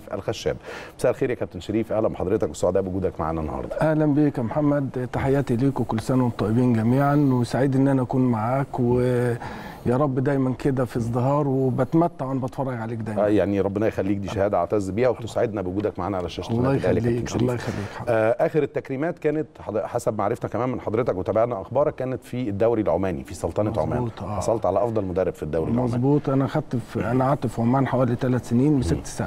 شريف الخشاب. مساء الخير يا كابتن شريف. أهلا بحضرتك وسعداء بوجودك معانا النهارده. أهلا بيك يا محمد. تحياتي ليك وكل سنة وأنتم طيبين جميعا وسعيد إن أنا أكون معاك ويا رب دايما كده في ازدهار وبتمتع وأنا بتفرج عليك دايما. آه يعني ربنا يخليك دي شهادة أعتز بيها وتسعدنا بوجودك معانا على شاشة الله يا يخليك. الله يخليك. آه آخر التكريمات كانت حسب معرفتنا كمان من حضرتك وتابعنا أخبارك كانت في الدوري العماني في سلطنة عمان. آه. حصلت على أفضل مدرب في الدوري العماني. مظبوط. أنا خدت أنا قعدت في عمان حوالي ثلاث سنين مسكت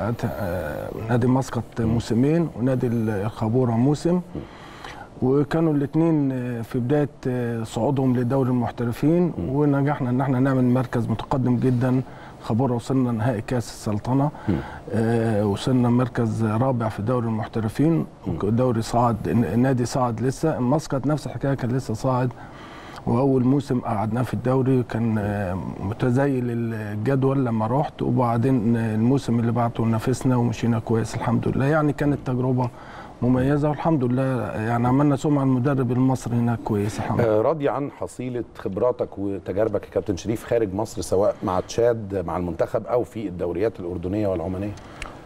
نادي مسقط موسمين ونادي الخابورة موسم. وكانوا الاثنين في بداية آه، صعودهم لدوري المحترفين. ونجحنا إن إحنا نعمل مركز متقدم جدا. خابورة وصلنا نهائي كأس السلطنة. آه، وصلنا مركز رابع في دوري المحترفين. الدوري صعد النادي صعد لسه. مسقط نفس الحكاية كان لسه صاعد. وأول موسم قعدناه في الدوري كان آه، متزايل الجدول لما رحت وبعدين آه، الموسم اللي بعده نافسنا ومشينا كويس الحمد لله. يعني كانت تجربة مميزة والحمد لله يعني عملنا سمعة المدرب المصري هناك كويس الحمد لله. آه، راضي عن حصيلة خبراتك وتجاربك يا كابتن شريف خارج مصر سواء مع تشاد مع المنتخب أو في الدوريات الأردنية والعمانية؟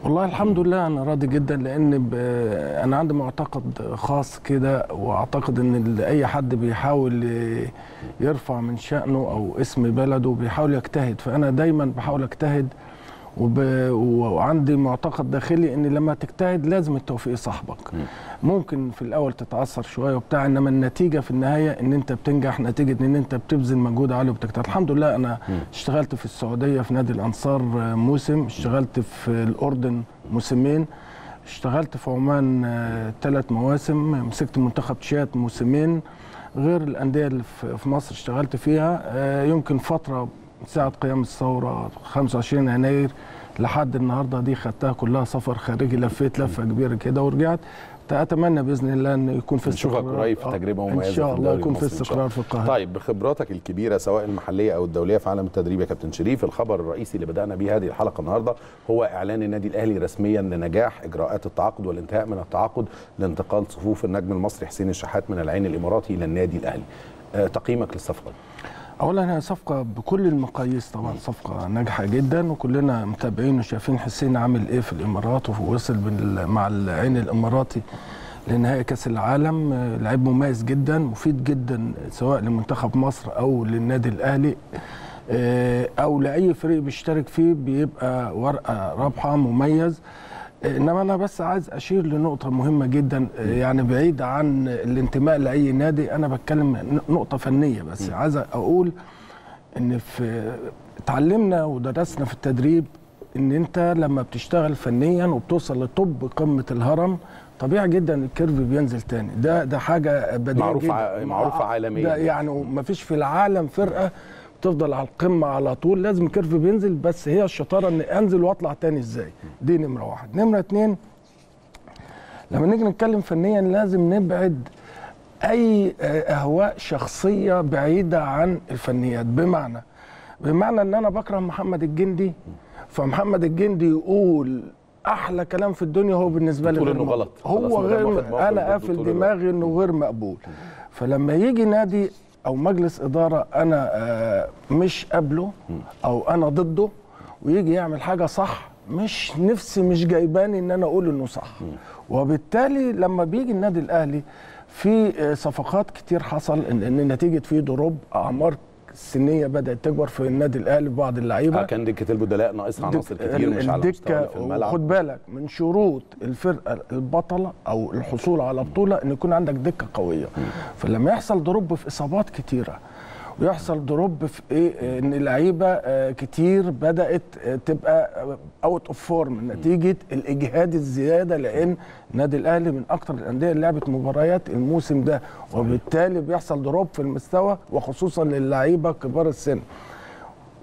والله الحمد لله أنا راضي جدا لأن. أنا عندي معتقد خاص كده وأعتقد إن أي حد بيحاول يرفع من شأنه أو اسم بلده بيحاول يجتهد فأنا دايما بحاول أجتهد وب... وعندي معتقد داخلي إن لما تجتهد لازم التوفيق يصاحبك ممكن في الأول تتأثر شوية وبتاع إنما النتيجة في النهاية إن أنت بتنجح نتيجة إن أنت بتبذل مجهود عالي وبتجتهد. الحمد لله أنا اشتغلت في السعودية في نادي الأنصار آه، موسم اشتغلت في الأردن موسمين اشتغلت في عمان ثلاث مواسم مسكت منتخب تشاد موسمين غير الأندية اللي في في مصر اشتغلت فيها آه، يمكن فترة من ساعة قيام الثورة 25 يناير لحد النهارده دي خدتها كلها سفر خارجي لفيت لفة كبيرة كده ورجعت أتمنى بإذن الله إن يكون في نشوفك استقرار. قريب في آه، تجربه إن مميزة شاء في الله يكون في شاء. استقرار في القاهرة طيب بخبراتك الكبيرة سواء المحلية أو الدولية في عالم التدريب يا كابتن شريف الخبر الرئيسي اللي بدأنا به هذه الحلقة النهارده هو إعلان النادي الأهلي رسميا لنجاح إجراءات التعاقد والانتهاء من التعاقد لانتقال صفوف النجم المصري حسين الشحات من العين الإماراتي إلى النادي الأهلي آه، تقييمك للصفقة اولا هي صفقة بكل المقاييس طبعا صفقة ناجحة جدا وكلنا متابعين وشايفين حسين عامل إيه في الإمارات ووصل مع العين الإماراتي لنهائي كأس العالم. لعيب مميز جدا مفيد جدا سواء لمنتخب مصر أو للنادي الأهلي. آه، أو لأي فريق بيشترك فيه بيبقى ورقة رابحة مميز. إنما أنا بس عايز أشير لنقطة مهمة جدا يعني بعيد عن الانتماء لأي نادي أنا بتكلم نقطة فنية بس. عايز أقول إن في اتعلمنا ودرسنا في التدريب إن أنت لما بتشتغل فنيا وبتوصل لطب قمة الهرم طبيعي جدا الكيرف بينزل تاني. ده ده حاجة بديهية معروف جدا. ع- معروفة عالميا. ده يعني ما فيش في العالم فرقة تفضل على القمة على طول لازم الكيرف بينزل بس هي الشطارة ان أنزل وأطلع تاني إزاي دي نمرة واحد نمرة اتنين لما نيجي نتكلم فنيا لازم نبعد أي أهواء شخصية بعيدة عن الفنيات بمعنى بمعنى إن أنا بكره محمد الجندي فمحمد الجندي يقول أحلى كلام في الدنيا هو بالنسبة لي مقبول. غلط. هو غير أنا قافل. دماغي إنه غير مقبول فلما يجي نادي أو مجلس إدارة أنا آه، مش قابله أو أنا ضده ويجي يعمل حاجة صح مش نفسي مش جايباني إن أنا أقول إنه صح. وبالتالي لما بيجي النادي الأهلي في آه، صفقات كتير حصل إن, إن نتيجة في دروب أعمار السنيه بدأت تكبر في النادي الأهلي بعض اللعيبة. آه، كان دكة البدلاء ناقصها عناصر كتير مش على الدكة في الملعب. وخد بالك من شروط الفرقة البطلة أو الحصول على بطولة إن يكون عندك دكة قوية. فلما يحصل drop في إصابات كتيرة ويحصل drop في إيه إن لعيبه آه، كتير بدأت آه، تبقى out of form نتيجة الإجهاد الزيادة لأن النادي الأهلي من أكتر الأندية اللي لعبت مباريات الموسم ده. وبالتالي بيحصل drop في المستوى وخصوصا للعيبة كبار السن.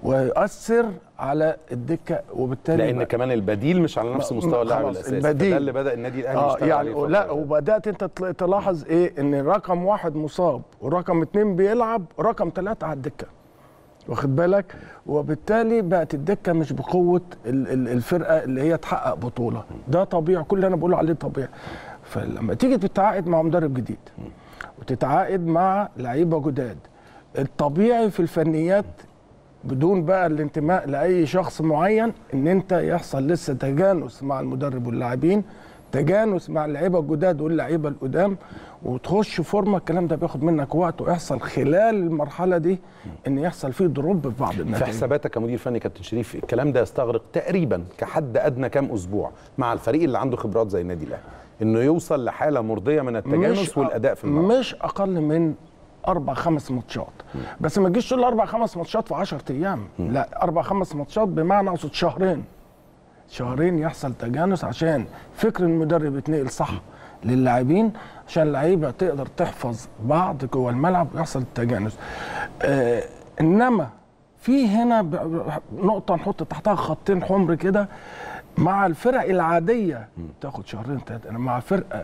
ويؤثر على الدكة وبالتالي لأن كمان البديل مش على نفس ما- مستوى اللاعب الأساسي. البديل. فده اللي بدأ النادي الأهلي آه يشتغل يعني عليه لا. وبدأت أنت تل- تلاحظ إيه؟ إن رقم واحد مصاب ورقم اتنين بيلعب رقم ثلاثة على الدكة. واخد بالك؟ وبالتالي بقت الدكة مش بقوة ال- ال- الفرقة اللي هي تحقق بطولة. ده طبيعي كل اللي أنا بقوله عليه طبيعي. فلما تيجي تتعاقد مع مدرب جديد وتتعاقد مع لعيبة جداد الطبيعي في الفنيات بدون بقى الانتماء لأي شخص معين إن أنت يحصل لسه تجانس مع المدرب واللاعبين تجانس مع اللعيبة الجداد واللعيبة القدام وتخش فورمة الكلام ده بياخد منك وقت ويحصل خلال المرحلة دي إن يحصل فيه دروب في بعض في النتائج. حساباتك كمدير فني كابتن شريف الكلام ده يستغرق تقريبا كحد أدنى كام أسبوع مع الفريق اللي عنده خبرات زي النادي الأهلي إنه يوصل لحالة مرضية من التجانس والأداء في الملعب مش أقل من أربع خمس ماتشات. بس ما تجيش تقول أربع خمس ماتشات في 10 أيام. لا أربع خمس ماتشات بمعنى أقصد شهرين. شهرين يحصل تجانس عشان فكر المدرب يتنقل صح للاعبين عشان اللعيبة تقدر تحفظ بعض جوه الملعب ويحصل التجانس آه إنما في هنا نقطة نحط تحتها خطين حمر كده. مع الفرق العادية تاخد شهرين ثلاثة مع فرقه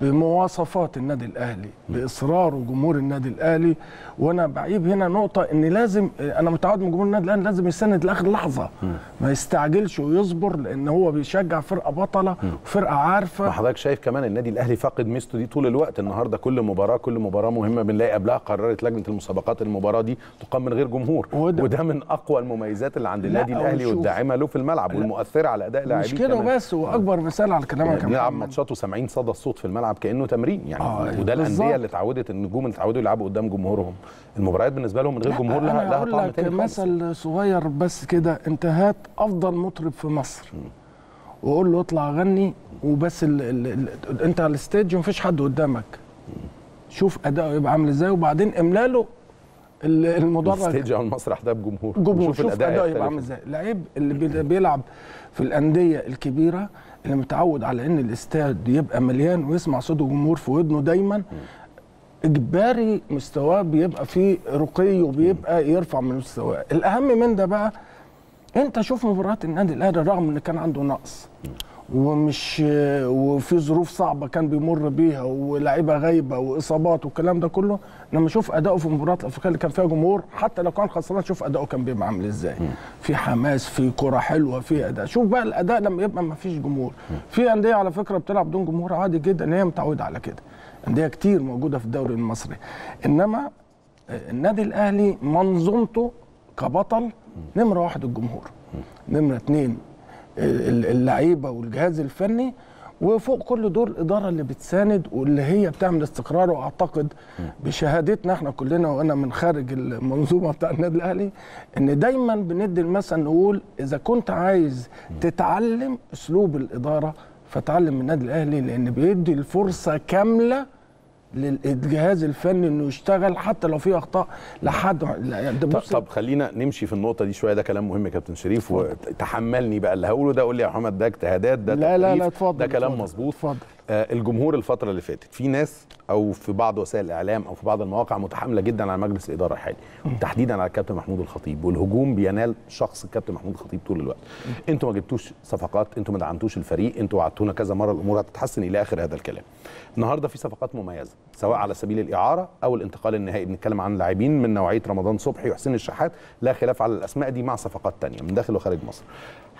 بمواصفات النادي الأهلي بإصرار وجمهور النادي الأهلي. وأنا بعيب هنا نقطة إن لازم أنا متعود من جمهور النادي الأهلي لازم يستند لآخر لحظة. ما يستعجلش ويصبر لأن هو بيشجع فرقة بطلة وفرقه عارفة. ما حضرتك شايف كمان النادي الأهلي فاقد ميزته دي طول الوقت؟ النهارده كل مباراة كل مباراة مهمة بنلاقي قبلها قررت لجنة المسابقات المباراة دي تقام من غير جمهور. وده- وده من أقوى المميزات اللي عند النادي الأهلي والداعمة له في الملعب والمؤثرة على أداء لاعبيه مش كده. بس وأكبر مثال على كلامك محمد. ماتشات وسامعين صدى الصوت في الملعب. كأنه تمرين يعني آه، وده. الأندية اللي اتعودت النجوم اللي اتعودوا يلعبوا قدام جمهورهم. المباريات بالنسبة لهم من غير جمهور لها لها طعم لك مثل صغير بس كده انت هات أفضل مطرب في مصر. وقول له اطلع غني وبس ال ال ال انت على ال stage مفيش حد قدامك. شوف أداؤه يبقى عامل إزاي وبعدين املا له ال- المدرج. ال stage أو المسرح ده بجمهور. جمهور. وشوف شوف أداؤه. يبقى عامل إزاي. لعيب اللي بي- بيلعب في الأندية الكبيرة اللي متعود على إن الاستاد يبقى مليان ويسمع صوت الجمهور في ودنه دايما. إجباري مستواه بيبقى فيه رقي وبيبقى يرفع من مستواه. الأهم من ده بقى أنت شوف مباريات النادي الأهلي رغم إن كان عنده نقص. ومش وفي ظروف صعبة كان بيمر بيها ولاعيبة غايبة وإصابات والكلام ده كله. لما أشوف أداؤه في المباريات الافريقيه اللي كان فيها جمهور حتى لو كان خسران شوف أداؤه كان بيبقى عامل إزاي. في حماس في كرة حلوة في أداء. شوف بقى الأداء لما يبقى ما فيش جمهور. في أندية على فكرة بتلعب بدون جمهور عادي جدا هي متعودة على كده. أندية كتير موجودة في الدوري المصري. إنما النادي الأهلي منظومته كبطل نمرة واحد الجمهور. نمرة اتنين ال- اللعيبة والجهاز الفني وفوق كل دول الإدارة اللي بتساند واللي هي بتعمل استقرار وأعتقد بشهادتنا إحنا كلنا وأنا من خارج المنظومة بتاع النادي الأهلي إن دايما بندي المثل نقول إذا كنت عايز تتعلم أسلوب الإدارة فتعلم من النادي الأهلي لأن بيدي الفرصة كاملة للجهاز الفني إنه يشتغل حتى لو في أخطاء لحد ده طب, طب خلينا نمشي في النقطة دي شوية. ده كلام مهم يا كابتن شريف وتحملني بقى اللي هقوله ده. قول لي يا محمد ده اجتهادات ده لا لا لا اتفضل ده كلام مظبوط. اتفضل. الجمهور الفترة اللي فاتت في ناس أو في بعض وسائل الإعلام أو في بعض المواقع متحاملة جدا على مجلس الإدارة الحالي تحديدا على الكابتن محمود الخطيب والهجوم بينال شخص الكابتن محمود الخطيب طول الوقت. أنتوا ما جبتوش صفقات أنتوا ما دعمتوش الفريق أنتوا وعدتونا كذا مرة الأمور هتتحسن إلى آخر هذا الكلام. النهارده في صفقات مميزة سواء على سبيل الإعارة أو الانتقال النهائي. بنتكلم عن لاعبين من نوعية رمضان صبحي وحسين الشحات لا خلاف على الأسماء دي مع صفقات تانية من داخل وخارج مصر.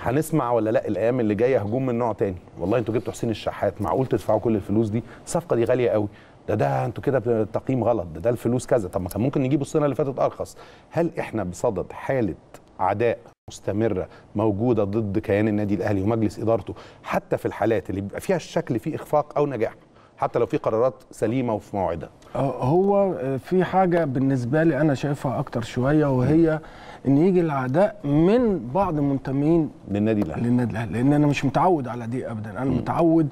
هنسمع ولا لا الأيام اللي جاية هجوم من نوع تاني؟ والله أنتوا جبتوا حسين الشحات معقول تدفعوا كل الفلوس دي؟ الصفقة دي غالية قوي. ده ده أنتوا كده التقييم غلط ده ده الفلوس كذا. طب ما كان ممكن نجيبه السنة اللي فاتت أرخص. هل إحنا بصدد حالة عداء مستمرة موجودة ضد كيان النادي الأهلي ومجلس إدارته حتى في الحالات اللي بيبقى فيها الشكل فيه إخفاق أو نجاح؟ حتى لو في قرارات سليمة وفي موعدها آه، هو في حاجة بالنسبة لي أنا شايفها أكتر شوية وهي إن يجي العداء من بعض المنتمين للنادي الأهلي. للنادي الأهلي. لأن أنا مش متعود على دي أبدا. أنا متعود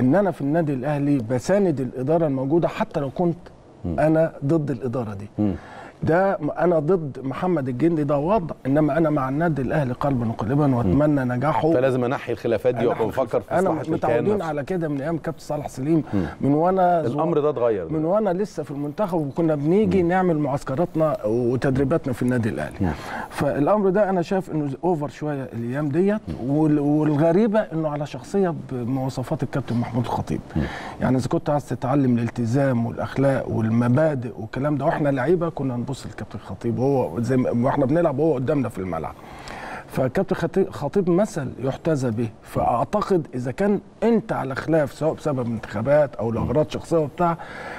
إن أنا في النادي الأهلي بساند الإدارة الموجودة حتى لو كنت أنا ضد الإدارة دي. مم. ده أنا ضد محمد الجندي ده وضع إنما أنا مع النادي الأهلي قلبا وقالبا وأتمنى نجاحه. فلازم أنحي الخلافات دي وأبقى بفكر في أنا متعودين. على كده من أيام كابتن صالح سليم. من وأنا الأمر ده اتغير. من وأنا لسه في المنتخب وكنا بنيجي نعمل معسكراتنا وتدريباتنا في النادي الأهلي. فالأمر ده أنا شايف إنه اوفر شوية الأيام ديت وال- والغريبة إنه على شخصية بمواصفات الكابتن محمود الخطيب. يعني إذا كنت عايز تتعلم الالتزام والأخلاق والمبادئ والكلام ده وإحنا لعيبة كنا نبص للكابتن الخطيب هو زي ما وإحنا بنلعب هو قدامنا في الملعب فكابتن خطيب- خطيب مثل يحتذى به فأعتقد إذا كان أنت على خلاف سواء بسبب انتخابات أو لاغراض شخصية وبتاع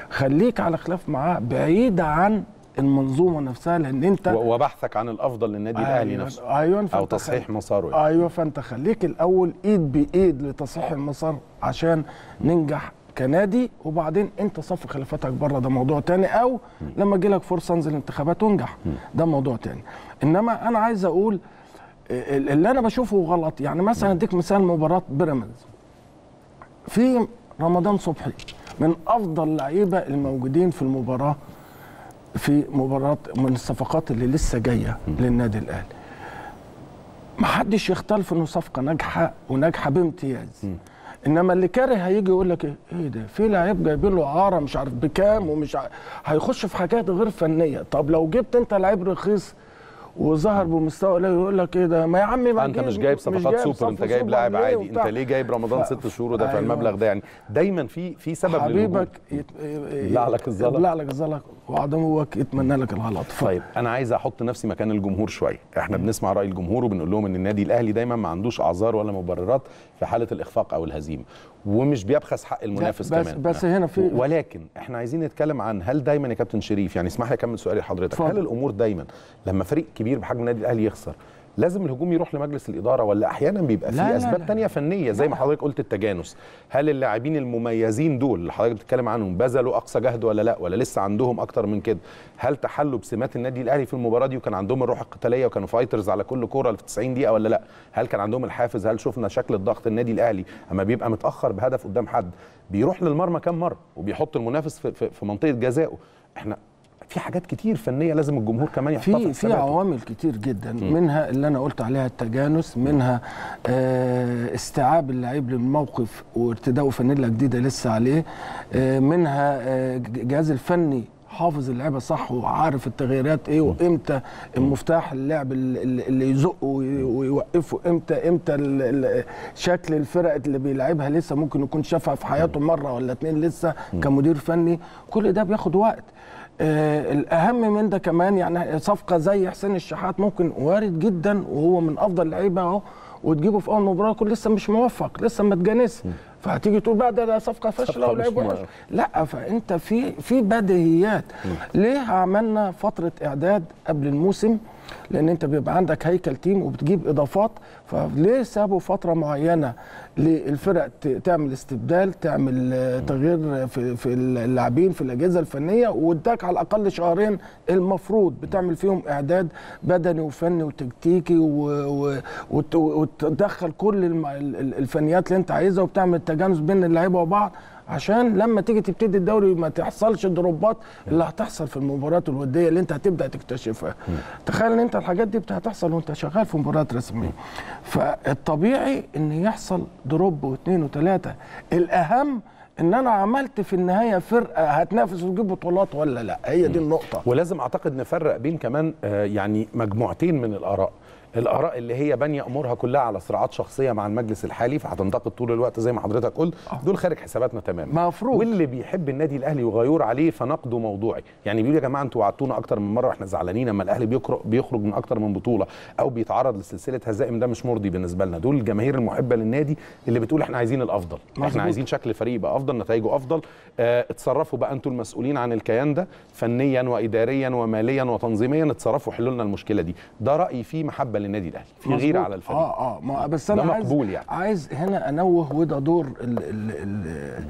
خليك على خلاف معاه بعيد عن المنظومة نفسها لأن أنت وبحثك عن الأفضل للنادي الأهلي أيوة نفسه أيوه أو تصحيح خل- مساره يعني. أيوه فأنت خليك الأول إيد بإيد لتصحيح المسار عشان ننجح كنادي وبعدين انت صف خلافاتك بره. ده موضوع تاني. أو لما تجي لك فرصة انزل انتخابات وانجح ده موضوع تاني. انما أنا عايز أقول ال- اللي أنا بشوفه غلط. يعني مثلا اديك مثال مباراة بيراميدز. في رمضان صبحي من افضل اللعيبة الموجودين في المباراة في مباراة من الصفقات اللي لسه جاية للنادي الأهلي. ما حدش يختلف إنه صفقة ناجحة وناجحة بامتياز. إنما اللي كاره هيجي يقول لك إيه إيه ده؟ في لعيب جايبين له إعارة مش عارف بكام ومش عارف هيخش في حاجات غير فنية. طب لو جبت أنت لعيب رخيص وظهر بمستوى قليل يقول لك إيه ده ما يا عمي ما أنت جايب- مش جايب صفقات سوبر صفقة انت جايب سوبر لاعب عادي؟ أنت ليه جايب رمضان ف- ست شهور ودافع أيوة. المبلغ ده يعني دايما في في سبب. حبيبك يت... يبلع لك الزلط. يبلع لك الزلط وعدوك يتمنى لك الغلط ف... طيب أنا عايز أحط نفسي مكان الجمهور شوية إحنا بنسمع رأي الجمهور وبنقول لهم إن النادي الأهلي دايما ما عندوش أعذار ولا مبررات في حالة الإخفاق أو الهزيمة ومش بيبخس حق المنافس بس- كمان بس هنا في- ولكن إحنا عايزين نتكلم عن هل دايما يا كابتن شريف يعني اسمح لي أكمل سؤالي لحضرتك. هل الأمور دايما لما فريق كبير بحجم النادي الأهلي يخسر لازم الهجوم يروح لمجلس الإدارة ولا أحيانا بيبقى في أسباب. تانية فنية زي ما حضرتك قلت التجانس. هل اللاعبين المميزين دول اللي حضرتك بتتكلم عنهم بذلوا أقصى جهد ولا لا؟ ولا لسه عندهم أكتر من كده؟ هل تحلوا بسمات النادي الأهلي في المباراة دي وكان عندهم الروح القتالية وكانوا فايترز على كل كورة في 90 دقيقة ولا لا؟ هل كان عندهم الحافز؟ هل شفنا شكل الضغط النادي الأهلي؟ أما بيبقى متأخر بهدف قدام حد بيروح للمرمى كام مرة وبيحط المنافس في, في, في منطقة جزائه. إحنا في حاجات كتير فنية لازم الجمهور كمان يحطها في في حساباته. عوامل كتير جدا منها اللي أنا قلت عليها التجانس منها آه، استيعاب اللعيب للموقف وارتداء فانيلا جديده لسه عليه آه، منها آه، الجهاز الفني حافظ اللعيبة صح وعارف التغييرات إيه وإمتى المفتاح اللعب اللي يزقه وي- ويوقفه إمتى إمتى شكل الفرق اللي بيلعبها لسه ممكن يكون شافها في حياته مرة ولا اتنين لسه كمدير فني. كل ده بياخد وقت. آه الأهم من ده كمان يعني صفقة زي حسين الشحات ممكن وارد جدا وهو من أفضل اللعيبة أهو وتجيبه في أول مباراة يكون لسه مش موفق لسه ما اتجانسش فهتيجي تقول بقى ده, ده صفقة فاشلة ولعيب مش وحش لا فأنت في في بديهيات. ليه عملنا فترة إعداد قبل الموسم؟ لأن انت بيبقى عندك هيكل تيم وبتجيب اضافات فليه سابوا فترة معينة للفرق تعمل استبدال تعمل آه، تغيير في في اللاعبين في الأجهزة الفنية واداك على الأقل شهرين المفروض بتعمل فيهم إعداد بدني وفني وتكتيكي وتدخل كل الفنيات اللي انت عايزها وبتعمل تجانس بين اللعيبة وبعض. عشان لما تيجي تبتدي الدوري ما تحصلش الدروبات اللي هتحصل في المباريات الودية اللي انت هتبدأ تكتشفها. تخيل ان انت الحاجات دي هتحصل وانت شغال في مباريات رسمية. فالطبيعي ان يحصل دروب واثنين وثلاثة. الاهم ان أنا عملت في النهاية فرقة هتنافس وتجيب بطولات ولا لا. هي دي النقطة. ولازم اعتقد نفرق بين كمان آه، يعني مجموعتين من الآراء. الآراء اللي هي بانيه أمورها كلها على صراعات شخصية مع المجلس الحالي فهتنتقد طول الوقت زي ما حضرتك قلت. دول خارج حساباتنا تماما. مفروض. واللي بيحب النادي الأهلي وغيور عليه فنقده موضوعي. يعني بيقول يا جماعة أنتوا وعدتونا أكتر من مرة وإحنا زعلانين أما الأهلي بيخرج من أكتر من بطولة أو بيتعرض لسلسلة هزائم ده مش مرضي بالنسبة لنا. دول الجماهير المحبة للنادي اللي بتقول إحنا عايزين الأفضل. إحنا مظبوط. عايزين شكل فريق يبقى أفضل نتائجه أفضل. آه اتصرفوا بقى أنتوا المسؤولين عن الكيان ده فنيا واداريا وماليا وتنظيميا اتصرفوا حلوا لنا المشكلة دي. ده رأيي فيه محبة للنادي الأهلي في مظبوط. على الفريق آه آه ما بس أنا عايز مقبول يعني. عايز هنا أنوه وده دور ال ال ال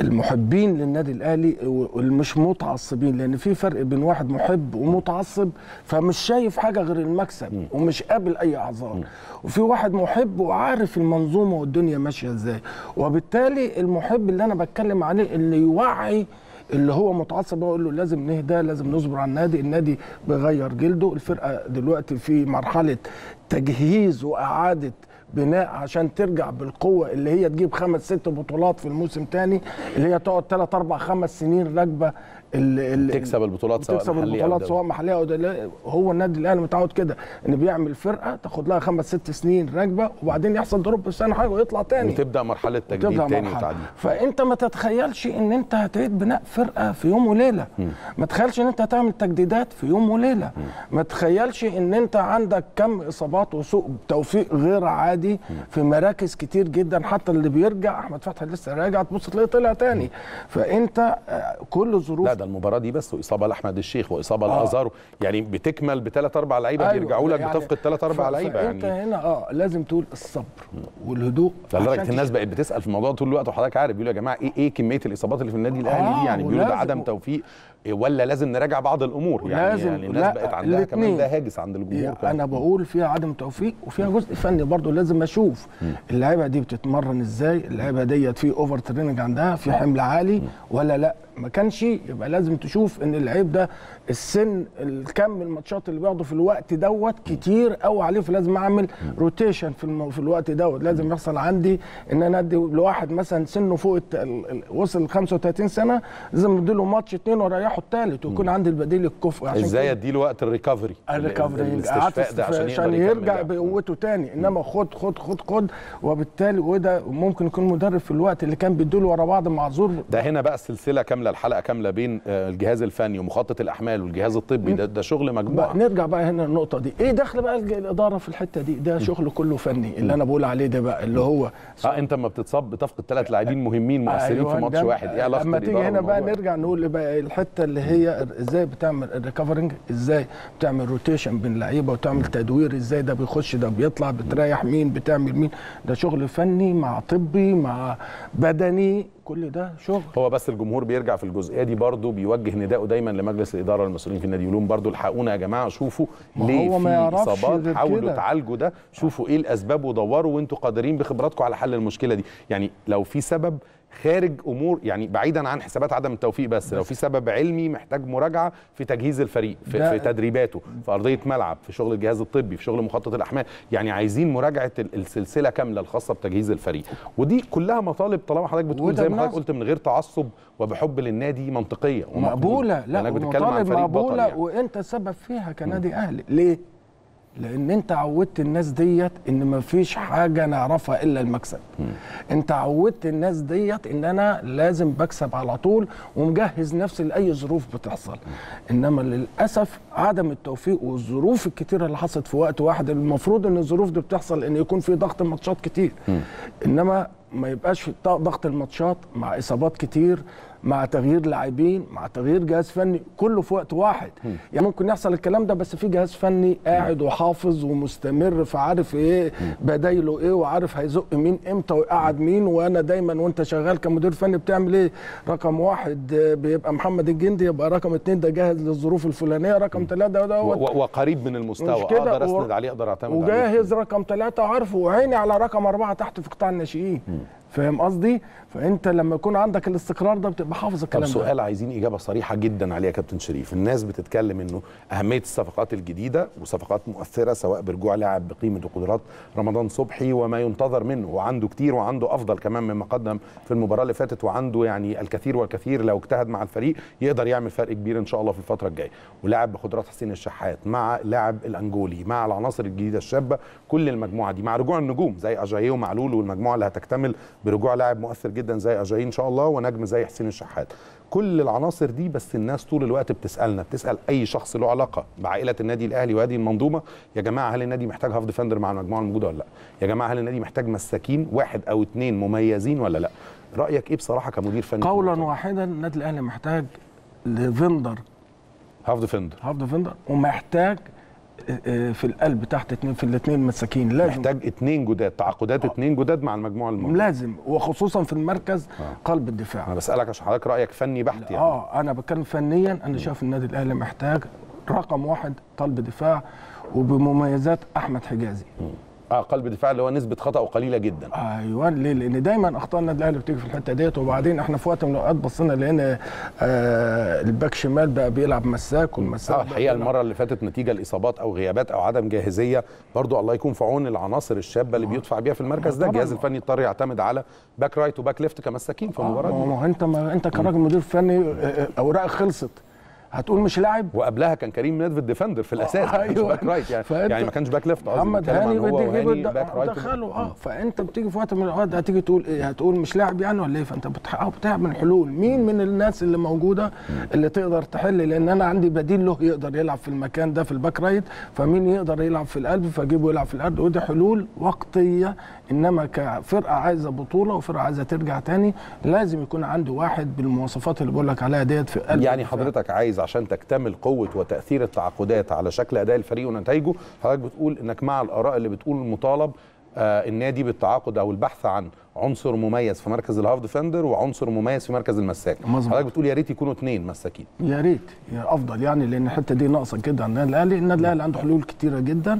المحبين للنادي الأهلي والمش متعصبين لأن في فرق بين واحد محب ومتعصب فمش شايف حاجة غير المكسب ومش قابل أي أعذار وفي واحد محب وعارف المنظومة والدنيا ماشية إزاي وبالتالي المحب اللي أنا بتكلم عليه اللي يوعي اللي هو متعصب أقول له لازم نهدى لازم نصبر على النادي النادي بيغير جلده. الفرقة دلوقتي في مرحلة تجهيز وإعادة بناء عشان ترجع بالقوة اللي هي تجيب خمس ست بطولات في الموسم تاني اللي هي تقعد ثلاث أربع خمس سنين راكبة ال- ال- تكسب البطولات سواء تكسب البطولات. سواء محلية أو دولية. هو النادي الأهلي متعود كده إن بيعمل فرقة تاخد لها خمس ست سنين راكبة وبعدين يحصل دروب في سنه حاجة ويطلع تاني. وتبدأ مرحلة تجديد تاني مرحلة. وتعديل. فأنت ما تتخيلش إن أنت هتعيد بناء فرقة في يوم وليلة. ما تتخيلش إن أنت هتعمل تجديدات في يوم وليلة. ما تتخيلش إن أنت عندك كم إصابات وسوء توفيق غير عادي النادي في مراكز كتير جدا. حتى اللي بيرجع أحمد فتحي لسه راجع تبص تلاقيه طلع تاني. فأنت آه، كل ظروف المباراة دي بس وإصابة لأحمد الشيخ وإصابة آه. لازارو يعني بتكمل بثلاث أربع لعيبة أيوة، بيرجعوا لك يعني بتفقد ثلاث أربع لعيبة يعني. هنا آه لازم تقول الصبر والهدوء لدرجة الناس بقت بتسأل في الموضوع طول الوقت وحضرتك عارف بيقولوا يا جماعة إيه إيه كمية الإصابات اللي في النادي الأهلي آه، دي؟ يعني بيقولوا ده عدم توفيق. ولا لازم نراجع بعض الأمور؟ يعني, لازم- يعني الناس لا، بقت عندها كمان. ده هاجس عند الجمهور يعني كمان. أنا بقول فيها عدم توفيق وفيها جزء فني برضو لازم أشوف. اللعيبة دي بتتمرن إزاي؟ اللعيبة ديت في over training عندها؟ في حمل عالي؟ ولا لا؟ ما كانش. يبقى لازم تشوف إن اللعيب ده السن الكم الماتشات اللي بياخده في الوقت دوت كتير قوي عليه فلازم أعمل rotation في. في الوقت دوت. لازم يحصل عندي إن أنا أدي لواحد مثلا سنه فوق وصل 35 سنة لازم أديله ماتش اتنين وأريحه التالت ويكون عندي البديل الكفء عشان إزاي أديله وقت ال recovery ال recovery ده عشان, يرجع. بقوته تاني. إنما خد خد خد خد وبالتالي وده ممكن يكون مدرب في الوقت اللي كان بيدوله ورا بعض معذور. ده هنا بقى السلسله كاملة الحلقة كاملة بين آه، الجهاز الفني ومخطط الأحمال والجهاز الطبي. ده, ده شغل مجموعة. نرجع بقى هنا النقطه دي. إيه دخل بقى الإدارة في الحتة دي؟ ده شغل كله فني اللي أنا بقول عليه ده بقى اللي هو آه أنت لما بتصاب بتفقد ثلاث لاعبين مهمين مؤثرين أيوة في ماتش ده- واحد. إيه علاقة أما تيجي هنا بقى؟ نرجع نقول بقى الحتة اللي هي إزاي بتعمل ال recovering إزاي بتعمل rotation بين لعيبة وتعمل تدوير إزاي ده بيخش ده بيطلع بتريح مين بتعمل مين. ده شغل فني مع طبي مع بدني كل ده شغل. هو بس الجمهور بيرجع في الجزئية دي برضه بيوجه نداءه دايما لمجلس الإدارة والمسؤولين في النادي يقول لهم برضه الحقونا يا جماعة شوفوا ليه هو ما في إصابات. حاولوا. تعالجوا ده. شوفوا إيه الأسباب ودوروا وأنتوا قادرين بخبراتكم على حل المشكلة دي. يعني لو في سبب خارج أمور يعني بعيدا عن حسابات عدم التوفيق بس لو في سبب علمي محتاج مراجعة في تجهيز الفريق في, في تدريباته في أرضية ملعب في شغل الجهاز الطبي في شغل مخطط الأحمال يعني عايزين مراجعة ال- السلسلة كاملة الخاصة بتجهيز الفريق. ودي كلها مطالب طالما حضرتك بتقول زي ما حضرتك قلت من غير تعصب وبحب للنادي منطقية ومقبولة. مقبولة. لا بطل مقبولة يعني. وأنت سبب فيها كنادي أهلي. ليه؟ لأن انت عودت الناس ديت ان مفيش حاجة نعرفها إلا المكسب. انت عودت الناس ديت ان أنا لازم بكسب على طول ومجهز نفسي لأي ظروف بتحصل. انما للأسف عدم التوفيق والظروف الكتيرة اللي حصلت في وقت واحد المفروض إن الظروف دي بتحصل إن يكون في ضغط ماتشات كتير. انما ما يبقاش ضغط الماتشات مع إصابات كتير مع تغيير لاعبين مع تغيير جهاز فني كله في وقت واحد. يعني ممكن يحصل الكلام ده بس في جهاز فني قاعد وحافظ ومستمر فعارف إيه بدايله إيه وعارف هيزق مين إمتى ويقعد مين وأنا دايما وأنت شغال كمدير فني بتعمل إيه؟ رقم واحد بيبقى محمد الجندي يبقى رقم اتنين ده جاهز للظروف الفلانية رقم ثلاثة ده وقريب من المستوى. أقدر أسند عليه أقدر أعتمد عليه. وجاهز رقم ثلاثة عارفه وعيني على رقم أربعة تحت في قطاع الناشئين. فاهم قصدي؟ فأنت لما يكون عندك الاستقرار ده بتبقى حافظ طب الكلام ده. سؤال عايزين إجابة صريحة جدا عليه يا كابتن شريف. الناس بتتكلم إنه أهمية الصفقات الجديدة وصفقات مؤثرة سواء برجوع لاعب بقيمة وقدرات رمضان صبحي وما ينتظر منه وعنده كتير وعنده أفضل كمان مما قدم في المباراة اللي فاتت وعنده يعني الكثير والكثير لو اجتهد مع الفريق يقدر يعمل فرق كبير إن شاء الله في الفترة الجاية. ولاعب بقدرات حسين الشحات مع لاعب الانجولي مع العناصر الجديدة الشابة كل المجموعة دي مع رجوع النجوم زي اجاييه ومعلول والمجموعة اللي هتكتمل برجوع لاعب مؤثر جدا زي اجاييه إن شاء الله ونجم زي حسين الشحات. كل العناصر دي بس الناس طول الوقت بتسألنا بتسأل أي شخص له علاقة بعائلة النادي الأهلي وهذه المنظومة يا جماعة هل النادي محتاج half defender مع المجموعة الموجودة ولا لأ؟ يا جماعة هل النادي محتاج مساكين واحد أو اثنين مميزين ولا لأ؟ رأيك إيه بصراحة كمدير فني قولا؟ واحدا النادي الأهلي محتاج ل defender. half defender. half defender ومحتاج في القلب تحت اتنين في الاثنين مساكين. لازم محتاج اثنين جداد تعاقدات اثنين جداد مع المجموعة الموجوده لازم وخصوصا في المركز قلب الدفاع. أنا بسألك عشان حضرتك رأيك فني بحت يعني. آه أنا بتكلم فنيا أنا شايف النادي الأهلي محتاج رقم واحد قلب دفاع وبمميزات أحمد حجازي. آه قلب دفاع اللي هو نسبة خطأه قليله جدا. أيوه ليه؟ لأن دايما أخطاء النادي الأهلي بتيجي في الحتة ديت وبعدين إحنا في وقت من الأوقات بصينا لقينا آه الباك شمال بقى بيلعب مساك والمساك آه الحقيقة المرة اللي فاتت نتيجة لاصابات أو غيابات أو عدم جاهزية برضو الله يكون في عون العناصر الشابة اللي بيدفع بيها في المركز ده. الجهاز الفني اضطر يعتمد على back right و back left كمساكين في آه، المباراه ما دي هو أنت ما أنت كراجل مدير فني آه، آه، اوراقك خلصت. هتقول مش لاعب؟ وقبلها كان كريم نيدفيد defender في الأساس. كانش أيوة. back right يعني. يعني ما كانش back left محمد هاني right دخله. آه فأنت بتيجي في وقت من الأوقات هتيجي تقول إيه؟ هتقول مش لاعب يعني ولا إيه؟ فأنت بتعمل حلول. مين من الناس اللي موجودة اللي تقدر تحل؟ لأن أنا عندي بديل له يقدر يلعب في المكان ده في ال back right فمين يقدر يلعب في القلب؟ فأجيبه يلعب في القلب. ودي حلول وقتية إنما كفرقة عايزة بطولة وفرقة عايزة ترجع تاني لازم يكون عندي واحد بالمواصفات اللي بقول لك عليها ديت في قلب يعني. حضرتك عايز عشان تكتمل قوة وتأثير التعاقدات على شكل أداء الفريق ونتائجه حضرتك بتقول إنك مع الآراء اللي بتقول المطالب آه النادي بالتعاقد أو البحث عن عنصر مميز في مركز ال half defender وعنصر مميز في مركز المساك. حضرتك بتقول يا ريت يكونوا اثنين مساكين يا ريت أفضل يعني لأن الحتة دي ناقصة جدا عند النادي الأهلي النادي الأهلي عنده حلول كتيرة جدا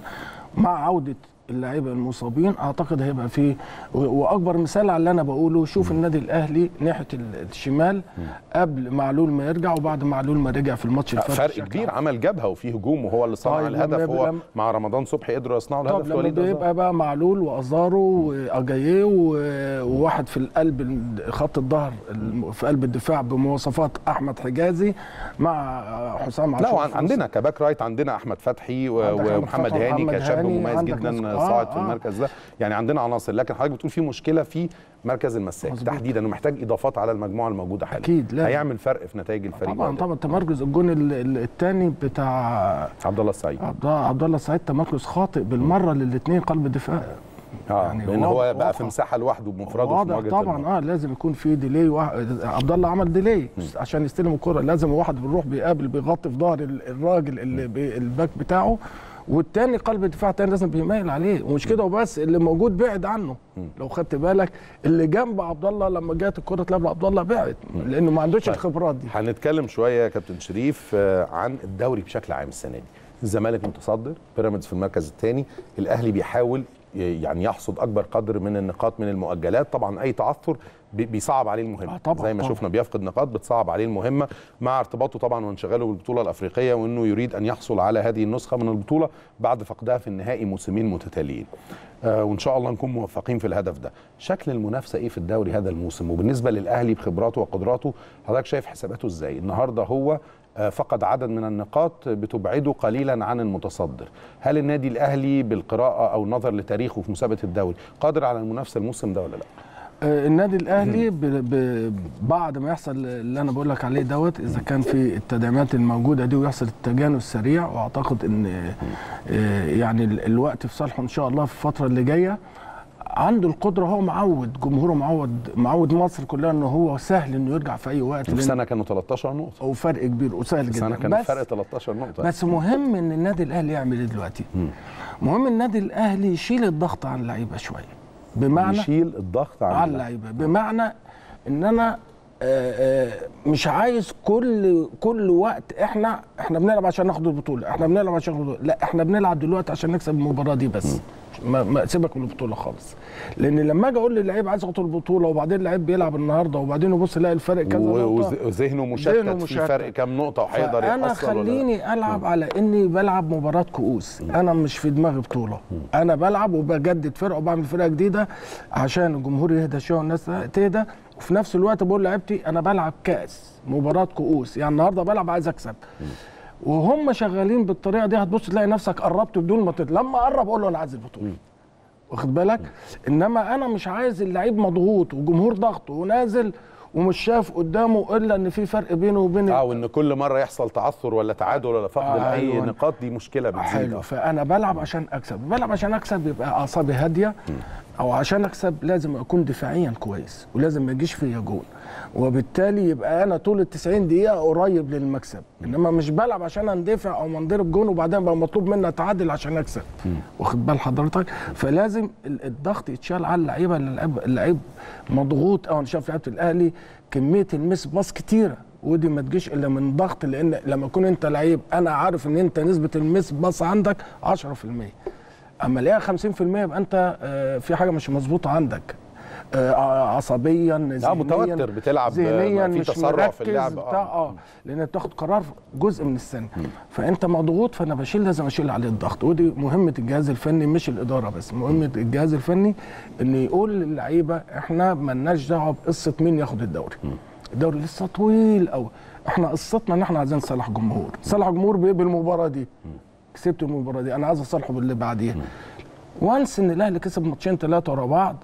مع عودة اللعيبة المصابين. أعتقد هيبقى فيه و- وأكبر مثال على اللي أنا بقوله شوف النادي الأهلي ناحية ال- الشمال قبل معلول ما يرجع وبعد معلول ما رجع في الماتش اللي فات فرق كبير عمل جبهة وفيه هجوم وهو اللي صنع طيب الهدف. لما هو مع رمضان صبحي قدروا يصنعوا طب الهدف لما لوليد أزار. بيبقى بقى معلول وأزارو وأجاييه وواحد في القلب ال- خط الظهر في قلب الدفاع بمواصفات أحمد حجازي مع حسام عاشور. لا في عندنا كباك رايت عندنا أحمد فتحي ومحمد هاني كشاب مميز جدا. صاعد في آه. المركز ده يعني عندنا عناصر لكن حضرتك بتقول في مشكلة في مركز المساك. تحديدا انه محتاج إضافات على المجموعة الموجودة حاليا أكيد، لازم. هيعمل فرق في نتائج الفريق طبعا طبعا تمركز الجون الثاني بتاع عبد الله السعيد عبد الله السعيد تمركز خاطئ بالمرة للاثنين قلب الدفاع آه يعني لأن هو بقى في. مساحة لوحده بمفرده في واضح مواجهة طبعا المرمى. آه لازم يكون في ديلي عبد الله عمل delay عشان يستلم الكرة لازم واحد بيروح بيقابل بيغطي في ظهر ال- الراجل اللي بي ال back بتاعه والتاني قلب الدفاع التاني لازم بيميل عليه. ومش كده وبس اللي موجود بعد عنه. لو خدت بالك اللي جنب عبد الله لما جت الكرة تلعب لعبد الله بعد. لأنه ما عندوش طيب. الخبرات دي. هنتكلم شوية يا كابتن شريف آه، عن الدوري بشكل عام السنة دي. الزمالك متصدر بيراميدز في المركز الثاني الأهلي بيحاول يعني يحصد أكبر قدر من النقاط من المؤجلات. طبعا أي تعثر بي- بيصعب عليه المهمة. آه طبعاً، زي ما طبعاً. شفنا بيفقد نقاط بتصعب عليه المهمة مع ارتباطه طبعا وانشغاله بالبطولة الأفريقية وإنه يريد أن يحصل على هذه النسخة من البطولة بعد فقدها في النهائي موسمين متتاليين. آه وإن شاء الله نكون موفقين في الهدف ده. شكل المنافسة إيه في الدوري هذا الموسم؟ وبالنسبة للأهلي بخبراته وقدراته حضرتك شايف حساباته إزاي؟ النهارده هو فقد عدد من النقاط بتبعده قليلا عن المتصدر هل النادي الأهلي بالقراءة أو النظر لتاريخه في مسابقة الدوري قادر على المنافسة الموسم ده ولا لا آه، النادي الأهلي. بعد ما يحصل اللي أنا بقول لك عليه دوت إذا كان في التدعيمات الموجودة دي ويحصل التجانس السريع وأعتقد إن آه، يعني ال- الوقت في صالحه إن شاء الله في الفترة اللي جاية عنده القدرة هو معود جمهوره معود معود مصر كلها انه هو سهل إنه يرجع في أي وقت. في سنة كانوا 13 نقطة. وفرق كبير وسهل جدا سنة كان بس فرق 13 نقطة. بس مهم إن النادي الأهلي يعمل إيه دلوقتي؟ مهم النادي الأهلي يشيل الضغط عن اللعيبة شوية. بمعنى يشيل الضغط عن. اللعيبة. بمعنى إن أنا آه، آه، مش عايز كل كل وقت إحنا إحنا بنلعب عشان ناخد البطولة إحنا بنلعب عشان ناخد. لا إحنا بنلعب دلوقتي عشان نكسب المباراة دي بس. ما, ما سيبك من البطولة خالص. لأن لما أجي أقول للعيب عايز اخد البطولة وبعدين اللعيب بيلعب النهارده وبعدين يبص يلاقي الفرق كذا وذهنه مشتت, ذهنه في مشتت. فرق كام نقطة وهيقدر يحصل لا؟ خليني ألعب على إني بلعب مباراة كؤوس. أنا مش في دماغي بطولة. أنا بلعب وبجدد فرقة وبعمل فرقة جديدة عشان الجمهور يهدى شوية والناس تهدى. وفي نفس الوقت بقول لعيبتي أنا بلعب كأس مباراة كؤوس. يعني النهارده بلعب عايز أكسب. وهم شغالين بالطريقة دي هتبص تلاقي نفسك قربت بدون ما. لما قرب أقول له أنا عايز البطولة. واخد بالك؟ إنما أنا مش عايز اللعيب مضغوط وجمهور ضغطه ونازل ومش شايف قدامه إلا إن في فرق بينه وبين آه وإن كل مرة يحصل تعثر ولا تعادل ولا فقد آه، لاي أيوة. نقاط دي مشكلة بتزيد. حلو. آه. فأنا بلعب عشان أكسب. بلعب عشان أكسب يبقى أعصابي هادية. أو عشان أكسب لازم أكون دفاعيا كويس ولازم ما يجيش فيا جول وبالتالي يبقى أنا طول ال 90 دقيقة قريب للمكسب. إنما مش بلعب عشان أندفع أو منضرب جون وبعدين بقى مطلوب مني أتعادل عشان أكسب. واخد بال حضرتك؟ فلازم ال- الضغط يتشال على اللعيبة اللعيب اللعيب مضغوط. آه أنا شايف لعيبة الأهلي كمية المس باص كتيرة. ودي ما تجيش إلا من ضغط لأن لما يكون أنت لعيب أنا عارف إن أنت نسبة المس باص عندك 10% أما الاقيها 50% يبقى أنت آه، في حاجة مش مظبوطة عندك. عصبيا ذهنيا متوتر، بتلعب، ذهنيا في تسرع في اللعب، بتاع آه. آه لأن بتاخد قرار جزء من السنة فأنت مضغوط فأنا بشيل لازم اشيل عليه الضغط. ودي مهمة الجهاز الفني مش الإدارة بس. مهمة الجهاز الفني إن يقول للعيبة إحنا مالناش دعوة بقصة مين ياخد الدوري. الدوري لسه طويل قوي إحنا قصتنا إن إحنا عايزين نصالح جمهور. صالح جمهور بايه بالمباراه دي. كسبت المباراة دي. أنا عايز أصالحه باللي بعديها. وانسى إن الأهلي كسب ماتشين ثلاثة ورا بعض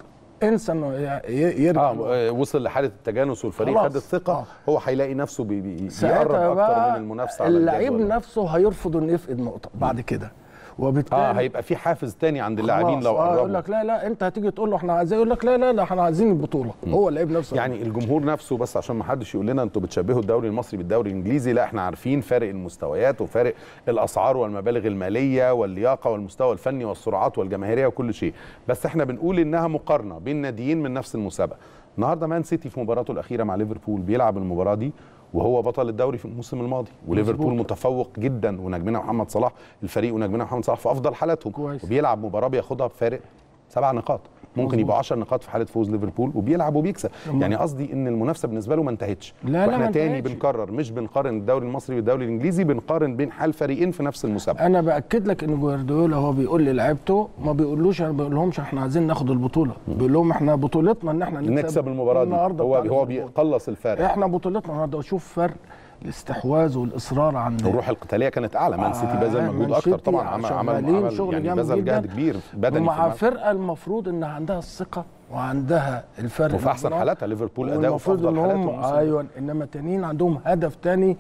انسى انه يرجع آه وصل لحالة التجانس والفريق. خد الثقة آه. هو هيلاقي نفسه بي بي بيقرب أكتر من المنافسة على اللعيب. نفسه هيرفض إنه يفقد نقطة بعد كده وبالتالي آه هيبقى في حافز تاني عند اللاعبين لو آه يقول قربوا. لك لا لا انت هتيجي تقول له إحنا عايزين يقول لك لا لا لا إحنا عايزين البطولة. هو اللعيب نفسه. يعني الجمهور نفسه بس عشان ما حدش يقول لنا أنتوا بتشبهوا الدوري المصري بالدوري الانجليزي لا إحنا عارفين فارق المستويات وفارق الاسعار والمبالغ المالية واللياقة والمستوى الفني والسرعات والجماهيرية وكل شيء. بس إحنا بنقول انها مقارنة بين ناديين من نفس المسابقة. النهارده مان سيتي في مباراته الأخيرة مع ليفربول بيلعب المباراة دي وهو بطل الدوري في الموسم الماضي وليفربول. متفوق جدا ونجمنا محمد صلاح الفريق ونجمنا محمد صلاح في أفضل حالاتهم. وبيلعب مباراة بياخدها بفارق سبع نقاط ممكن. يبقى 10 نقاط في حالة فوز ليفربول وبيلعب وبيكسب. يعني قصدي إن المنافسة بالنسبة له ما انتهتش. لا، لا، وإحنا ما تاني. بنكرر مش بنقارن الدوري المصري بالدوري الإنجليزي بنقارن بين حال فريقين في نفس المسابقة. أنا بأكد لك إن جوارديولا هو بيقول للاعيبته ما بيقولوش أنا بقول لهمش إحنا عايزين ناخد البطولة. بيقول لهم إحنا بطولتنا إن إحنا نكسب المباراة دي. هو هو. بيقلص الفارق إحنا بطولتنا النهارده. وشوف فرق. الاستحواذ والإصرار عند الروح القتالية كانت أعلى مان سيتي آه، بذل مان مجهود أكتر سيتي طبعا عمل عمل, شغل يعني بذل جهد. كبير بدني الملعب. فرقة المفروض إن عندها الثقه وعندها الفرق وفي أحسن. حالاتها ليفربول اداؤه في أفضل حالاته. أيوه إنما التانيين عندهم هدف تاني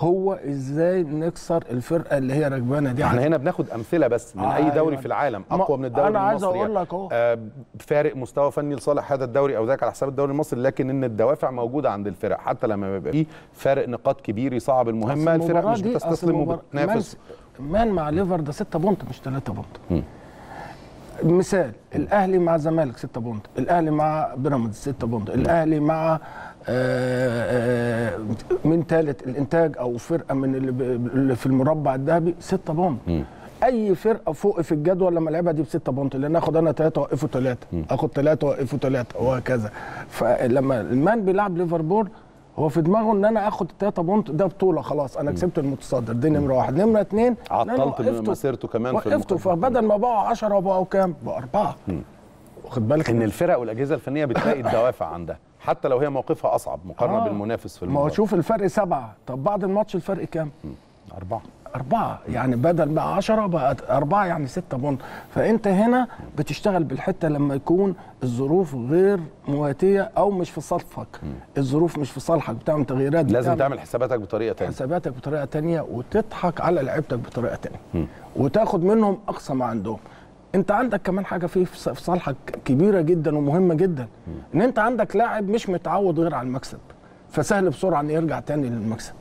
هو إزاي نكسر الفرقة اللي هي راكبانا دي إحنا هنا بناخد أمثلة بس من أي دوري أيوة. في العالم أقوى من الدوري أنا عايز المصري أقول لك أهو. آه فارق مستوى فني لصالح هذا الدوري أو ذاك على حساب الدوري المصري لكن إن الدوافع موجودة عند الفرق حتى لما بيبقى في فارق نقاط كبير يصعب المهمة الفرق مش بتستسلم وبتنافس مان, مع ليفر ده 6 point مش 3 point. مثال الأهلي مع الزمالك 6 point الأهلي مع بيراميدز 6 point الأهلي مع آه، آه، من ثالث الإنتاج أو فرقة من اللي في المربع الذهبي 6 point. أي فرقة فوق في الجدول لما لعبها دي بستة point لأن اخد أنا ثلاثة اوقفه ثلاثة أخد ثلاثة اوقفه ثلاثة وهكذا. فلما المان بيلعب ليفربول هو في دماغه إن أنا آخد الثلاثه بونت ده بطولة خلاص أنا كسبت المتصدر دي نمرة واحد. نمرة اثنين عطلت. مسيرته كمان في وقفته. فبدل ما بقوا 10 بقوا كام؟ بقوا أربعة. واخد بالك؟ إن الفرق والأجهزة الفنية بتلاقي الدوافع عندها. حتى لو هي موقفها أصعب مقارنة آه. بالمنافس في ما المباراه شوف الفرق سبعة. طب بعد الماتش الفرق كام؟ أربعة. أربعة. يعني بدل بقى 10 بقت أربعة يعني ستة بونت. فأنت هنا بتشتغل بالحتة لما يكون الظروف غير مواتية أو مش في صالحك. الظروف مش في صالحك بتعمل تغييرات لازم بتعمل تعمل حساباتك بطريقة ثانية حساباتك بطريقة تانية وتضحك على لعيبتك بطريقة تانية. وتاخد منهم أقصى ما عندهم. انت عندك كمان حاجة في في صالحك كبيرة جدا ومهمة جدا. ان انت عندك لاعب مش متعود غير على المكسب فسهل بسرعة ان يرجع تاني للمكسب.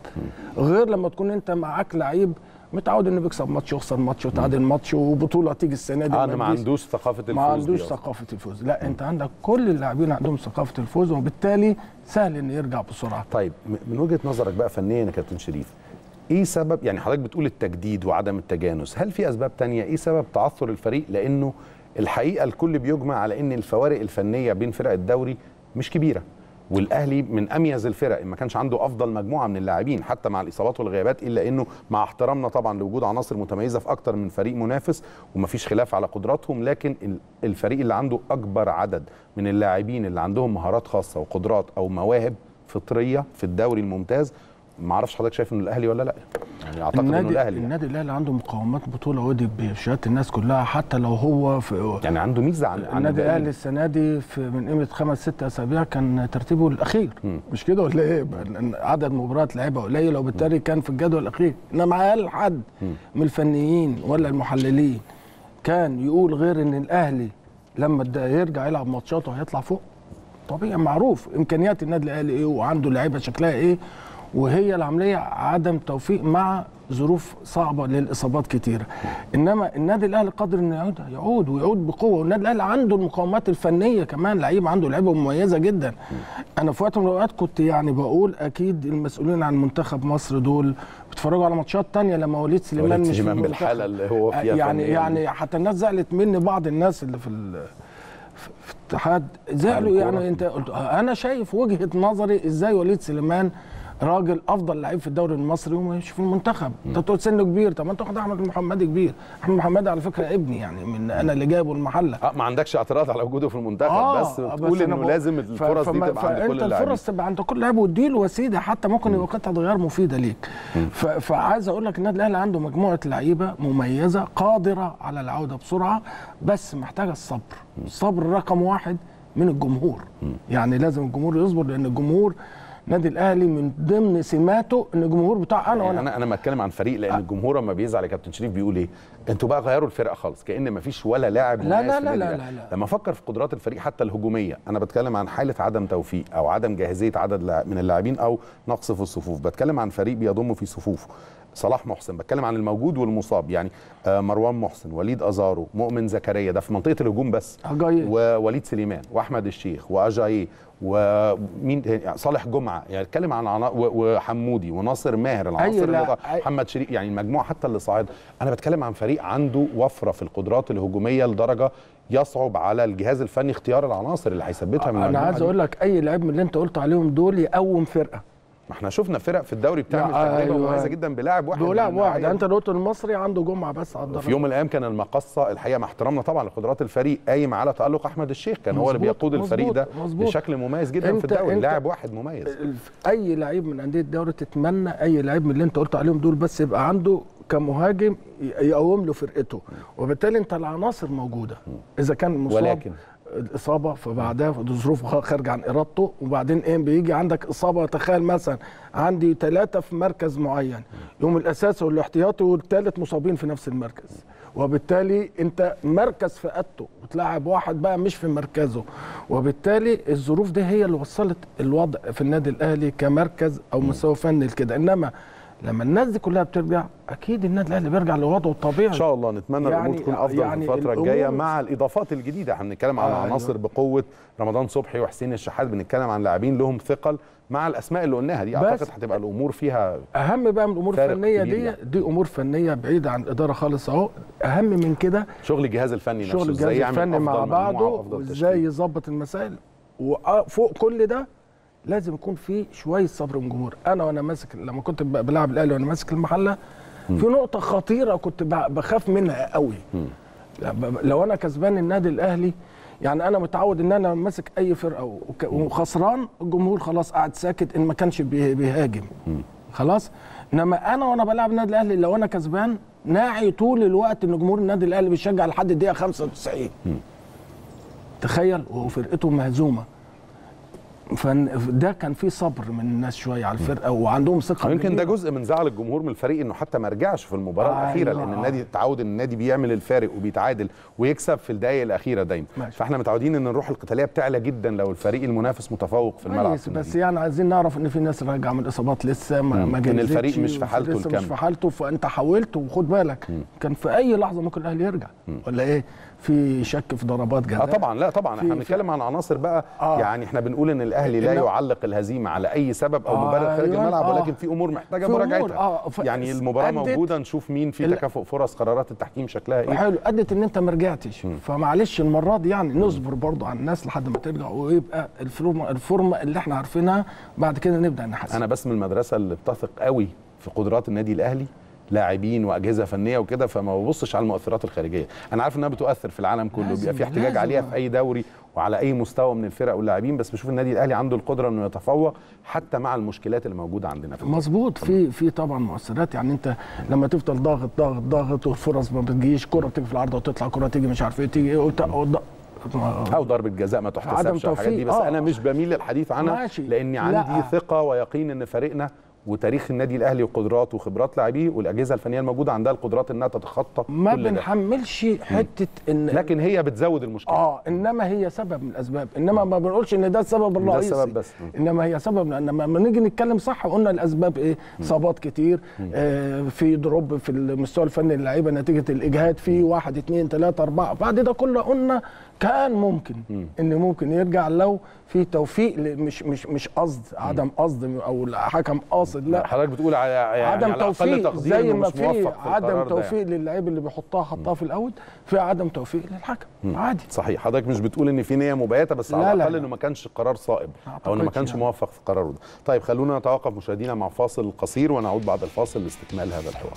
غير لما تكون انت معاك لعيب متعود انه بيكسب ماتش يخسر ماتش وتعادل ماتش وبطولة تيجي السنة دي آه ما. عندوش ثقافة الفوز ما عندوش. ثقافة الفوز. لا انت عندك كل اللاعبين عندهم ثقافة الفوز وبالتالي سهل إنه يرجع بسرعة. طيب من وجهة نظرك بقى فنيا يا كابتن شريف إيه سبب يعني حضرتك بتقول التجديد وعدم التجانس هل في أسباب تانية؟ إيه سبب تعثر الفريق؟ لأنه الحقيقة الكل بيجمع على إن الفوارق الفنية بين فرق الدوري مش كبيرة والأهلي من أميز الفرق ما كانش عنده أفضل مجموعة من اللاعبين حتى مع الإصابات والغيابات إلا إنه مع احترامنا طبعا لوجود عناصر متميزة في أكتر من فريق منافس ومفيش خلاف على قدراتهم لكن ال- الفريق اللي عنده أكبر عدد من اللاعبين اللي عندهم مهارات خاصة وقدرات أو مواهب فطرية في الدوري الممتاز ما أعرفش حضرتك شايف إنه الأهلي ولا لا يعني أعتقد إنه النادي الأهلي النادي الأهلي عنده مقومات بطولة ودي بشهاده الناس كلها حتى لو هو في يعني عنده ميزة عن النادي. الأهلي السنة دي في من قيمة خمس ست أسابيع كان ترتيبه الأخير مم. مش كده ولا إيه؟ عدد مباريات لعيبة قليلة وبالتالي كان في الجدول الأخير إنما هل حد من الفنيين ولا المحللين كان يقول غير إن الأهلي لما يرجع يلعب ماتشاته هيطلع فوق؟ طبيعي معروف إمكانيات النادي الأهلي إيه وعنده لعيبة شكلها إيه وهي العملية عدم توفيق مع ظروف صعبة للإصابات كتيره إنما النادي الأهلي قادر إنه يعود يعود ويعود بقوة والنادي الأهلي عنده المقومات الفنية كمان لعيب عنده لعيبة مميزة جدا أنا في وقت من الأوقات كنت يعني بقول أكيد المسؤولين عن منتخب مصر دول بيتفرجوا على ماتشات تانية لما وليد سليمان مش في. بالحالة اللي هو فيها يعني. يعني حتى الناس زعلت مني بعض الناس اللي في في اتحاد زعلوا. يعني انت قلت أنا شايف وجهة نظري إزاي وليد سليمان راجل أفضل لعيب في الدوري المصري ومش في المنتخب. أنت تقول سنه كبير. طب ما أنت خد أحمد المحمدي كبير. أحمد المحمدي على فكرة ابني يعني من أنا اللي جايبه المحلة. آه ما عندكش اعتراض على وجوده في المنتخب آه، بس بس تقول أنا إنه لازم الفرص دي تبقى عند كل اللاعبين الفرص تبقى عند كل لاعب واديله وسيله حتى ممكن يبقى قطعه غيار مفيدة ليك. فعايز أقول لك النادي الأهلي عنده مجموعة لعيبة مميزة قادرة على العودة بسرعة بس محتاجة الصبر. الصبر رقم واحد من الجمهور. يعني لازم الجمهور يصبر لأن الجمهور النادي الأهلي من ضمن سماته إن الجمهور بتاع أنا يعني وأنا. أنا أنا بتكلم عن فريق لأن الجمهور لما بيزعل يا كابتن شريف بيقول إيه؟ أنتوا بقى غيروا الفرقة خالص كأن ما فيش ولا لاعب لا، لا، لا، لا،. لا، لا. لما أفكر في قدرات الفريق حتى الهجومية أنا بتكلم عن حالة عدم توفيق أو عدم جاهزية عدد من اللاعبين أو نقص في الصفوف بتكلم عن فريق بيضم في صفوفه صلاح محسن بتكلم عن الموجود والمصاب يعني آه، مروان محسن وليد أزارو مؤمن زكريا ده في منطقة الهجوم بس أجاييه. ووليد سليمان وأحمد الشيخ واجاييه ومين صالح جمعة يعني اتكلم عن عنا... وحمودي وناصر ماهر العناصر لا، اللي أي- محمد شريف يعني المجموعه حتى اللي صاعد أنا بتكلم عن فريق عنده وفرة في القدرات الهجومية لدرجة يصعب على الجهاز الفني اختيار العناصر اللي هيثبتها من أنا عايز. أقول لك أي لعيب من اللي أنت قلت عليهم دول يقوم فرقة ما إحنا شفنا فرق في الدوري بتعمل تجربه أيوة. مميزه جدا بلاعب واحد دول لاعب من واحد. أنت قلت المصري عنده جمعة بس على في الدرجة. يوم من الأيام كان المقصة الحقيقة مع احترامنا طبعا لقدرات الفريق قايم على تألق أحمد الشيخ. كان هو اللي بيقود الفريق ده مظبوط. بشكل مميز جدا في الدوري. لاعب واحد مميز. أي لعيب من أندية الدوري تتمنى أي لعيب من اللي أنت قلت عليهم دول بس يبقى عنده كمهاجم يقوم له فرقته. وبالتالي أنت العناصر موجودة إذا كان مصاب ولكن الإصابة فبعدها ظروف خارجه عن إرادته. وبعدين إيه بيجي عندك إصابة تخيل مثلا عندي ثلاثة في مركز معين. يوم الاساسي والاحتياطي والثالث مصابين في نفس المركز. وبالتالي أنت مركز فقدته وتلاعب واحد بقى مش في مركزه. وبالتالي الظروف دي هي اللي وصلت الوضع في النادي الأهلي كمركز أو مستوى فني لكده. إنما لما الناس دي كلها بترجع أكيد النادي الاهلي بيرجع لوضعه الطبيعي إن شاء الله نتمنى يعني- الأمور تكون أفضل يعني في الفترة الجاية مع الإضافات الجديدة إحنا بنتكلم عن آه، عناصر أيوة. بقوة رمضان صبحي وحسين الشحات بنتكلم عن لاعبين لهم ثقل مع الأسماء اللي قلناها دي أعتقد هتبقى الأمور فيها أهم بقى من الأمور الفنية دي يعني. دي أمور فنية بعيدة عن الاداره خالص أهو أهم من كده شغل الجهاز الفني نفسه شغل الجهاز الفني مع بعضه وازاي. يظبط المسائل وفوق كل ده لازم يكون في شوية صبر من الجمهور. أنا وأنا ماسك لما كنت بلعب الأهلي وأنا ماسك المحلة في نقطة خطيرة كنت بخاف منها قوي. لو أنا كسبان النادي الأهلي يعني أنا متعود إن أنا ماسك أي فرقة وخسران الجمهور خلاص قاعد ساكت إن ما كانش بيه- بيهاجم. خلاص؟ إنما أنا وأنا بلعب النادي الأهلي لو أنا كسبان ناعي طول الوقت إن جمهور النادي الأهلي بيشجع لحد الدقيقة 95 تخيل وفرقته مهزومة. فده كان في صبر من الناس شوية على الفرقة وعندهم ثقة يمكن ده. جزء من زعل الجمهور من الفريق إنه حتى ما رجعش في المباراة أيوة. الأخيرة لأن النادي اتعود إن النادي بيعمل الفارق وبيتعادل ويكسب في الدقائق الأخيرة دايما ماشي. فإحنا متعودين إن الروح القتالية بتعلى جدا لو الفريق المنافس متفوق في الملعب كويس بس يعني عايزين نعرف إن في ناس راجعة من الاصابات لسه ما, مم. ما جهزتش الفريق مش في حالته لسه مش. في حالته فأنت حاولت وخد بالك كان في أي لحظة ممكن الأهلي يرجع ولا إيه في شك في ضربات جزاء. آه طبعا لا طبعا. إحنا بنتكلم عن عناصر بقى. آه. يعني إحنا بنقول إن الأهلي لا يعلق الهزيمة على أي سبب أو آه، مبالغ خارج أيوة، الملعب آه. ولكن في أمور محتاجة مراجعتها. آه، يعني المباراة موجودة نشوف مين في تكافؤ فرص قرارات التحكيم شكلها إيه. حلو. أدت إن أنت ما رجعتش. فمعلش المرة دي يعني نصبر برضو على الناس لحد ما ترجع ويبقى الفورمه الفورمة اللي إحنا عارفينها بعد كده نبدأ نحسن. أنا بس من المدرسة اللي بتثق قوي في قدرات النادي الأهلي لاعبين وأجهزة فنية وكده فما ببصش على المؤثرات الخارجية أنا عارف إنها بتؤثر في العالم كله بيبقى في احتجاج لازم. عليها في أي دوري وعلى أي مستوى من الفرق واللاعبين بس بشوف النادي الأهلي عنده القدرة إنه يتفوق حتى مع المشكلات اللي موجودة عندنا في مظبوط في في طبعا مؤثرات يعني أنت لما تفضل ضاغط ضاغط ضاغط والفرص ما بتجيش كره بتيجي في العارضه وتطلع كره تيجي مش عارف إيه تيجي وت- أو ضربة جزاء ما تحتسبش الحاجات دي بس آه. أنا مش بميل للحديث عنها. لأني لا. عندي ثقة ويقين إن فريقنا وتاريخ النادي الأهلي وقدراته وخبرات لاعبيه والأجهزة الفنية الموجودة عندها القدرات إنها تتخطى ما كل ده. بنحملش حتة ان لكن هي بتزود المشكلة. آه إنما هي سبب من الأسباب. إنما ما بنقولش إن ده السبب ده الرئيسي. السبب بس. إنما هي سبب لأن لما نيجي نتكلم صح قلنا الأسباب إيه؟ إصابات كتير. آه في دروب في المستوى الفني للعيبة نتيجة الإجهاد في واحد اثنين ثلاثة أربعة. بعد ده كله قلنا كان ممكن إن ممكن يرجع لو في توفيق مش مش مش قصد عدم قصد أو الحكم قاصد لا. حضرتك بتقول على يعني عدم على توفيق تقدير زي ما في عدم ده توفيق يعني. للعيب اللي بيحطها حطها في الأول في عدم توفيق للحكم. عادي. صحيح. حضرتك مش بتقول إن في نية مبيته بس على لا، لا، الأقل لا. إنه ما كانش قرار صائب أو إنه ما كانش يعني. موفق في قراره ده. طيب خلونا نتوقف مشاهدينا مع فاصل قصير ونعود بعد الفاصل لاستكمال هذا الحوار.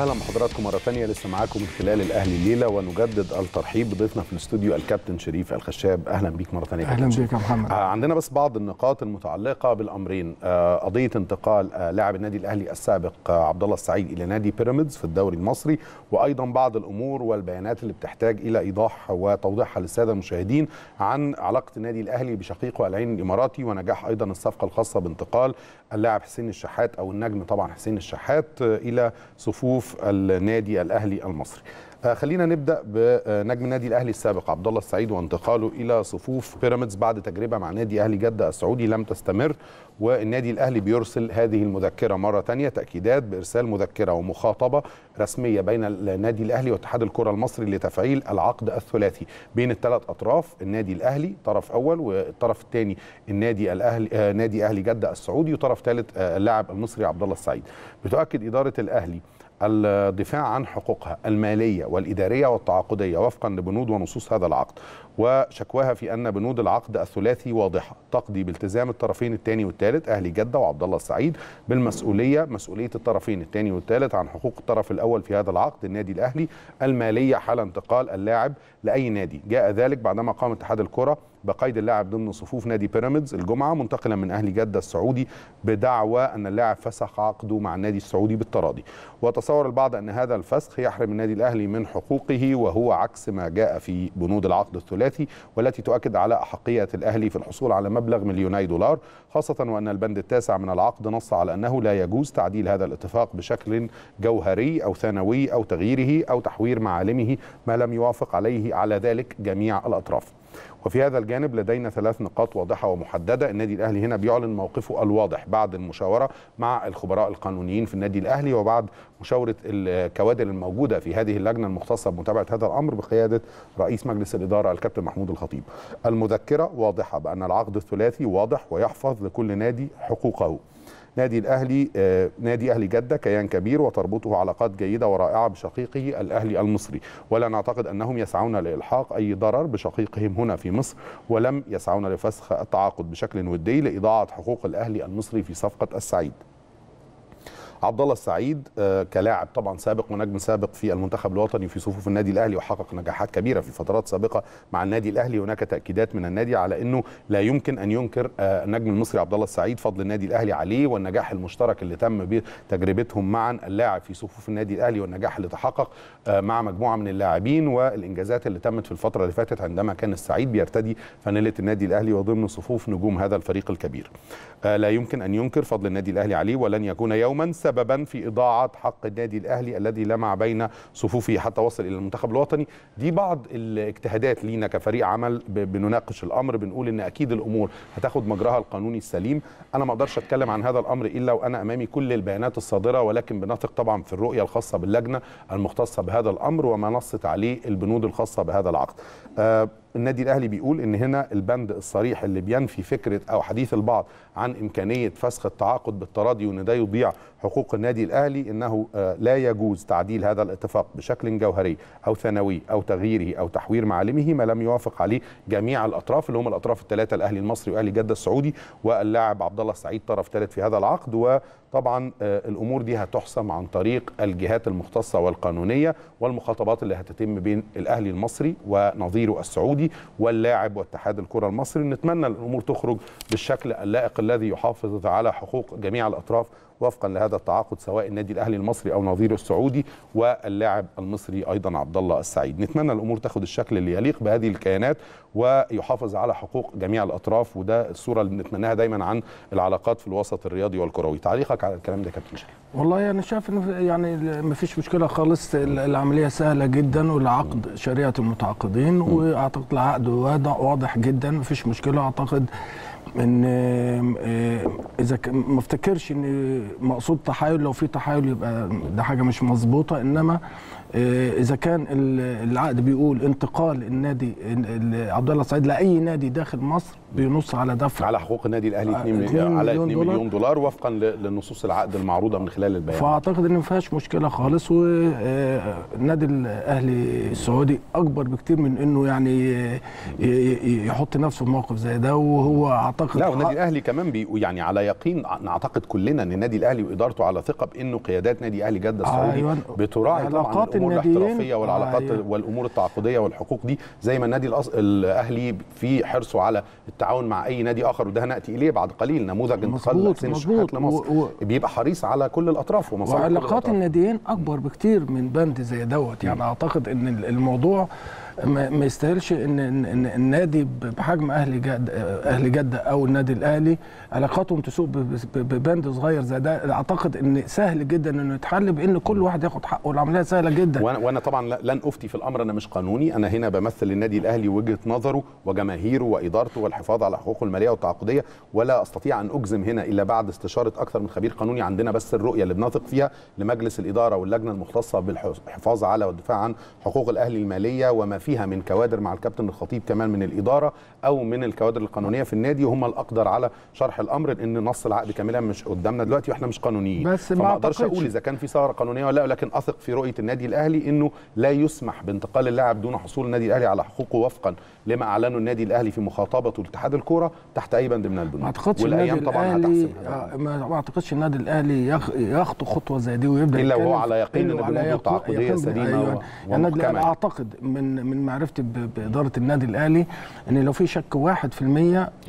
أهلا بحضراتكم مرة ثانية لسه معاكم من خلال الأهلي الليلة ونجدد الترحيب بضيفنا في الاستوديو الكابتن شريف الخشاب. أهلا بيك مرة ثانية يا أهلا. بيك يا محمد. آه، عندنا بس بعض النقاط المتعلقة بالأمرين. آه، قضية انتقال آه، لاعب النادي الأهلي السابق عبد الله السعيد إلى نادي بيراميدز في الدوري المصري وأيضا بعض الأمور والبيانات اللي بتحتاج إلى إيضاح وتوضيحها للسادة المشاهدين عن علاقة النادي الأهلي بشقيقه العين الإماراتي ونجاح أيضا الصفقة الخاصة بانتقال اللاعب حسين الشحات أو النجم طبعا حسين الشحات إلى صفوف النادي الأهلي المصري. آه، خلينا نبدأ بنجم النادي الأهلي السابق عبد الله السعيد وانتقاله إلى صفوف بيراميدز بعد تجربة مع نادي أهلي جدة السعودي لم تستمر والنادي الأهلي بيرسل هذه المذكرة مرة ثانية تأكيدات بإرسال مذكرة ومخاطبة رسمية بين النادي الأهلي واتحاد الكرة المصري لتفعيل العقد الثلاثي. بين الثلاث أطراف النادي الأهلي طرف أول والطرف الثاني النادي الاهلي آه نادي أهلي جدة السعودي وطرف ثالث آه اللاعب المصري عبد الله السعيد. بتؤكد إدارة الأهلي الدفاع عن حقوقها المالية والإدارية والتعاقدية وفقا لبنود ونصوص هذا العقد. وشكواها في أن بنود العقد الثلاثي واضحة. تقضي بالتزام الطرفين الثاني والثالث أهلي جدة وعبد الله السعيد بالمسؤولية مسؤولية الطرفين الثاني والثالث عن حقوق الطرف الأول في هذا العقد النادي الأهلي المالية حال انتقال اللاعب لأي نادي. جاء ذلك بعدما قام اتحاد الكرة بقيد اللاعب ضمن صفوف نادي بيراميدز الجمعة منتقلا من أهلي جدة السعودي بدعوى أن اللاعب فسخ عقده مع النادي السعودي بالتراضي. وتصور البعض أن هذا الفسخ يحرم النادي الأهلي من حقوقه وهو عكس ما جاء في بنود العقد الثلاثي والتي تؤكد على أحقية الأهلي في الحصول على مبلغ مليوني دولار خاصة وأن البند التاسع من العقد نص على أنه لا يجوز تعديل هذا الاتفاق بشكل جوهري أو ثانوي أو تغييره أو تحوير معالمه ما لم يوافق عليه على ذلك جميع الأطراف. وفي هذا الجانب لدينا ثلاث نقاط واضحة ومحددة النادي الأهلي هنا بيعلن موقفه الواضح بعد المشاورة مع الخبراء القانونيين في النادي الأهلي وبعد مشاورة الكوادر الموجودة في هذه اللجنة المختصة بمتابعة هذا الأمر بقيادة رئيس مجلس الإدارة الكابتن محمود الخطيب. المذكرة واضحة بأن العقد الثلاثي واضح ويحفظ لكل نادي حقوقه. نادي الأهلي آه نادي أهلي جدة كيان كبير وتربطه علاقات جيدة ورائعة بشقيقه الأهلي المصري. ولا نعتقد أنهم يسعون لإلحاق أي ضرر بشقيقهم هنا في مصر ولم يسعون لفسخ التعاقد بشكل ودي لإضاعة حقوق الأهلي المصري في صفقة السعيد. عبد الله السعيد آه كلاعب طبعا سابق ونجم سابق في المنتخب الوطني في صفوف النادي الأهلي وحقق نجاحات كبيرة في فترات سابقة مع النادي الأهلي هناك تأكيدات من النادي على إنه لا يمكن أن ينكر آه النجم المصري عبد الله السعيد فضل النادي الأهلي عليه والنجاح المشترك اللي تم بتجربتهم معا اللاعب في صفوف النادي الأهلي والنجاح اللي تحقق آه مع مجموعة من اللاعبين والإنجازات اللي تمت في الفترة اللي فاتت عندما كان السعيد بيرتدي فانيله النادي الأهلي وضمن صفوف نجوم هذا الفريق الكبير. لا يمكن أن ينكر فضل النادي الأهلي عليه ولن يكون يوما سببا في إضاعة حق النادي الأهلي الذي لمع بين صفوفه حتى وصل إلى المنتخب الوطني. دي بعض الاجتهادات لينا كفريق عمل بنناقش الأمر بنقول إن أكيد الأمور هتاخد مجراها القانوني السليم. أنا ما أقدرش أتكلم عن هذا الأمر إلا وأنا أمامي كل البيانات الصادرة ولكن بنثق طبعا في الرؤية الخاصة باللجنة المختصة بهذا الأمر وما نصت عليه البنود الخاصة بهذا العقد. آه النادي الأهلي بيقول إن هنا البند الصريح اللي بينفي فكرة أو حديث البعض عن إمكانية فسخ التعاقد بالتراضي وإن ده يضيع حقوق النادي الأهلي إنه لا يجوز تعديل هذا الاتفاق بشكل جوهري أو ثانوي أو تغييره أو تحوير معالمه ما لم يوافق عليه جميع الأطراف اللي هم الأطراف الثلاثة الأهلي المصري وأهلي جدة السعودي واللاعب عبد الله السعيد طرف ثالث في هذا العقد وطبعا الأمور دي هتحسم عن طريق الجهات المختصة والقانونية والمخاطبات اللي هتتم بين الأهلي المصري ونظيره السعودي. واللاعب واتحاد الكرة المصري. نتمنى الأمور تخرج بالشكل اللائق الذي يحافظ على حقوق جميع الأطراف وفقا لهذا التعاقد سواء النادي الأهلي المصري أو نظيره السعودي واللاعب المصري أيضا عبد الله السعيد. نتمنى الأمور تاخد الشكل اللي يليق بهذه الكيانات ويحافظ على حقوق جميع الأطراف وده الصورة اللي بنتمناها دايما عن العلاقات في الوسط الرياضي والكروي. تعليقك على الكلام ده يا كابتن شريف والله أنا شايف ان يعني ما فيش مشكلة خالص العملية سهلة جدا والعقد شريعة المتعاقدين وأعتقد العقد واضح جدا ما فيش مشكلة. أعتقد إن إذا ما افتكرش إن مقصود تحايل لو في تحايل يبقى ده حاجة مش مظبوطة. إنما إذا كان العقد بيقول انتقال النادي عبد الله السعيد لأي نادي داخل مصر بينص على دفع. على حقوق النادي الأهلي 2 مليون على 2 مليون, مليون دولار. وفقا لنصوص العقد المعروضة من خلال البيان. فأعتقد إن ما فيهاش مشكلة خالص والنادي الأهلي السعودي أكبر بكتير من إنه يعني يحط نفسه في موقف زي ده وهو أعتقد لا والنادي الأهلي كمان بي يعني على يقين نعتقد كلنا إن النادي الأهلي وإدارته على ثقة بإنه قيادات نادي أهلي جدة السعودي أيوة. بتراعي طبعا الأمور الاحترافية والعلاقات أيوة. والأمور التعاقدية والحقوق دي زي ما النادي الأهلي في حرصه على التعاون مع أي نادي آخر وده هنأتي إليه بعد قليل. نموذج انتقال حسين الشحات لمصر. و... بيبقى حريص على كل الأطراف ومصالح وعلاقات الناديين أكبر بكتير من بند زي دوت. يعني م. أعتقد إن الموضوع ما يستاهلش ان النادي بحجم أهلي جد أهلي جدة أو النادي الأهلي علاقاتهم تسوق ببند صغير زي ده. أعتقد إن سهل جدا إنه يتحل بان كل واحد ياخد حقه. والعملية سهلة جدا. وأنا وأنا طبعا لن أفتي في الأمر أنا مش قانوني. أنا هنا بمثل النادي الأهلي وجهة نظره وجماهيره وإدارته والحفاظ على حقوقه المالية والتعاقدية ولا أستطيع أن أجزم هنا إلا بعد استشارة أكثر من خبير قانوني عندنا بس الرؤية اللي بنثق فيها لمجلس الإدارة واللجنة المختصة بالحفاظ على والدفاع عن حقوق الأهلي المالية وما فيها من كوادر مع الكابتن الخطيب كمان من الإدارة أو من الكوادر القانونية في النادي وهم الأقدر على شرح الأمر إن نص العقد كاملا مش قدامنا دلوقتي وإحنا مش قانونيين. بس فما أقدرش أقول إذا كان في ثغرة قانونية ولا لا لكن أثق في رؤية النادي الأهلي إنه لا يسمح بانتقال اللاعب دون حصول النادي الأهلي على حقوقه وفقا لما اعلنه النادي الأهلي في مخاطبته لاتحاد الكورة تحت أي بند من البنود ما أعتقدش والأيام طبعا هتحسم. ما أعتقدش النادي الأهلي يخطو خطوة زي دي ويبدأ إلا وهو على يقين إن بنوده التعاقديه سليمة أيوة. يعني. النادي الاهلي أعتقد من من معرفتي بإدارة النادي الأهلي إن لو في شك 1%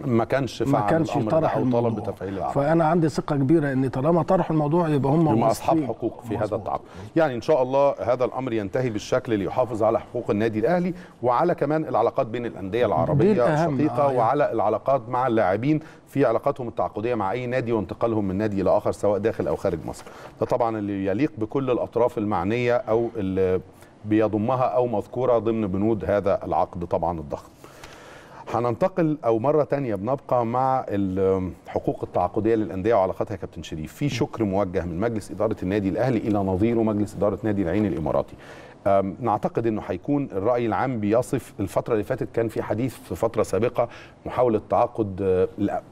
ما كانش فعل ما كانش طرح أو طلب بتفعيل العقد. فأنا عندي ثقة كبيرة إن طالما طرحوا الموضوع يبقى هم هم أصحاب حقوق في هذا التعاقد. يعني إن شاء الله هذا الأمر ينتهي بالشكل اللي يحافظ على حقوق النادي الأهلي وعلى كمان العلاقات بين الأندية العربية الشقيقة آه وعلى العلاقات مع اللاعبين في علاقاتهم التعاقدية مع أي نادي وانتقالهم من نادي إلى آخر سواء داخل أو خارج مصر. ده طبعا اللي يليق بكل الأطراف المعنية أو اللي بيضمها أو مذكورة ضمن بنود هذا العقد طبعا الضخم. هننتقل أو مرة تانية بنبقى مع الحقوق التعاقدية للأندية وعلاقاتها كابتن شريف. في شكر موجه من مجلس إدارة النادي الأهلي إلى نظيره مجلس إدارة نادي العين الإماراتي. نعتقد إنه هيكون الرأي العام بيصف الفترة اللي فاتت كان في حديث في فترة سابقة محاولة تعاقد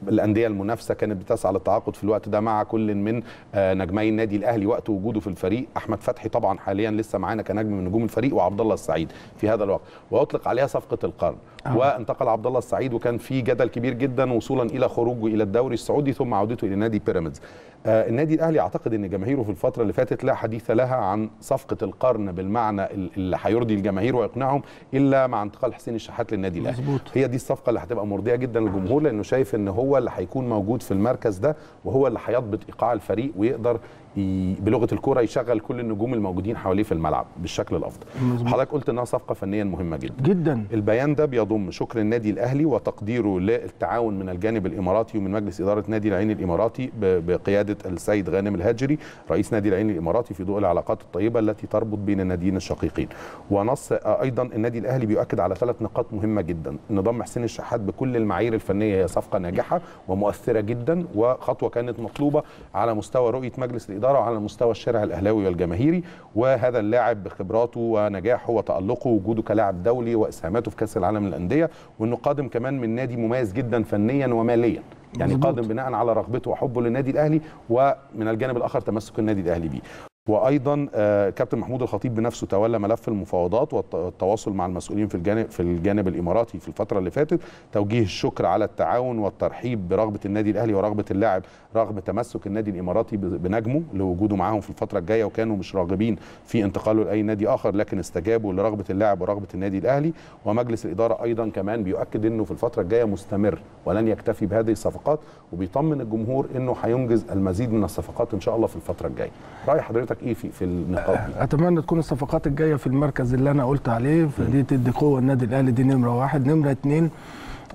الأندية المنافسة كانت بتسعى للتعاقد في الوقت ده مع كل من نجمي النادي الأهلي وقت وجوده في الفريق. أحمد فتحي طبعا حاليا لسه معانا كنجم من نجوم الفريق وعبد الله السعيد في هذا الوقت. وأطلق عليها صفقة القرن. آه. وانتقل عبد الله السعيد وكان في جدل كبير جدا وصولا إلى خروجه إلى الدوري السعودي ثم عودته إلى نادي بيراميدز. آه النادي الأهلي أعتقد إن جماهيره في الفترة اللي فاتت لا حديث لها عن صفقة القرن بالمعنى اللي هيرضي الجماهير ويقنعهم إلا مع انتقال حسين الشحات للنادي الأهلي. مظبوط. هي دي الصفقة اللي هتبقى مرضية جدا للجمهور لأنه شايف إن هو اللي هيكون موجود في المركز ده وهو اللي هيضبط إيقاع الفريق ويقدر بلغة الكورة يشغل كل النجوم الموجودين حواليه في الملعب بالشكل الأفضل. حضرتك قلت إنها صفقة فنيا مهمة جدا. جدا. البيان ده بيضم شكر النادي الأهلي وتقديره للتعاون من الجانب الإماراتي ومن مجلس إدارة نادي العين الإماراتي بقيادة السيد غانم الهاجري رئيس نادي العين الإماراتي في ضوء العلاقات الطيبة التي تربط بين الناديين الشقيقين. ونص أيضا النادي الأهلي بيؤكد على ثلاث نقاط مهمة جدا. ضم حسين الشحات بكل المعايير الفنية هي صفقة ناجحة ومؤثرة جدا وخطوة كانت مطلوبة على مستوى رؤية مجلس الإدارة وعلى مستوى الشارع الأهلاوي والجماهيري وهذا اللاعب بخبراته ونجاحه وتألقه وجوده كلاعب دولي وإسهاماته في كأس العالم للأندية وإنه قادم كمان من نادي مميز جدا فنيا وماليا يعني مظبوط. قادم بناء على رغبته وحبه للنادي الأهلي ومن الجانب الآخر تمسك النادي الأهلي بيه وأيضا آه، كابتن محمود الخطيب بنفسه تولى ملف المفاوضات والتواصل مع المسؤولين في الجانب في الجانب الإماراتي في الفترة اللي فاتت. توجيه الشكر على التعاون والترحيب برغبة النادي الأهلي ورغبة اللاعب رغم تمسك النادي الإماراتي بنجمه لوجوده معاهم في الفترة الجاية وكانوا مش راغبين في انتقاله لأي نادي آخر لكن استجابوا لرغبة اللاعب ورغبة النادي الأهلي. ومجلس الإدارة أيضا كمان بيؤكد إنه في الفترة الجاية مستمر ولن يكتفي بهذه الصفقات وبيطمن الجمهور إنه هينجز المزيد من الصفقات إن شاء الله في الفترة الجاية. رأي حضرتك إيه في في النقاط دي؟ أتمنى تكون الصفقات الجاية في المركز اللي أنا قلت عليه فدي تدي قوة النادي الأهلي دي نمرة واحد. نمرة اتنين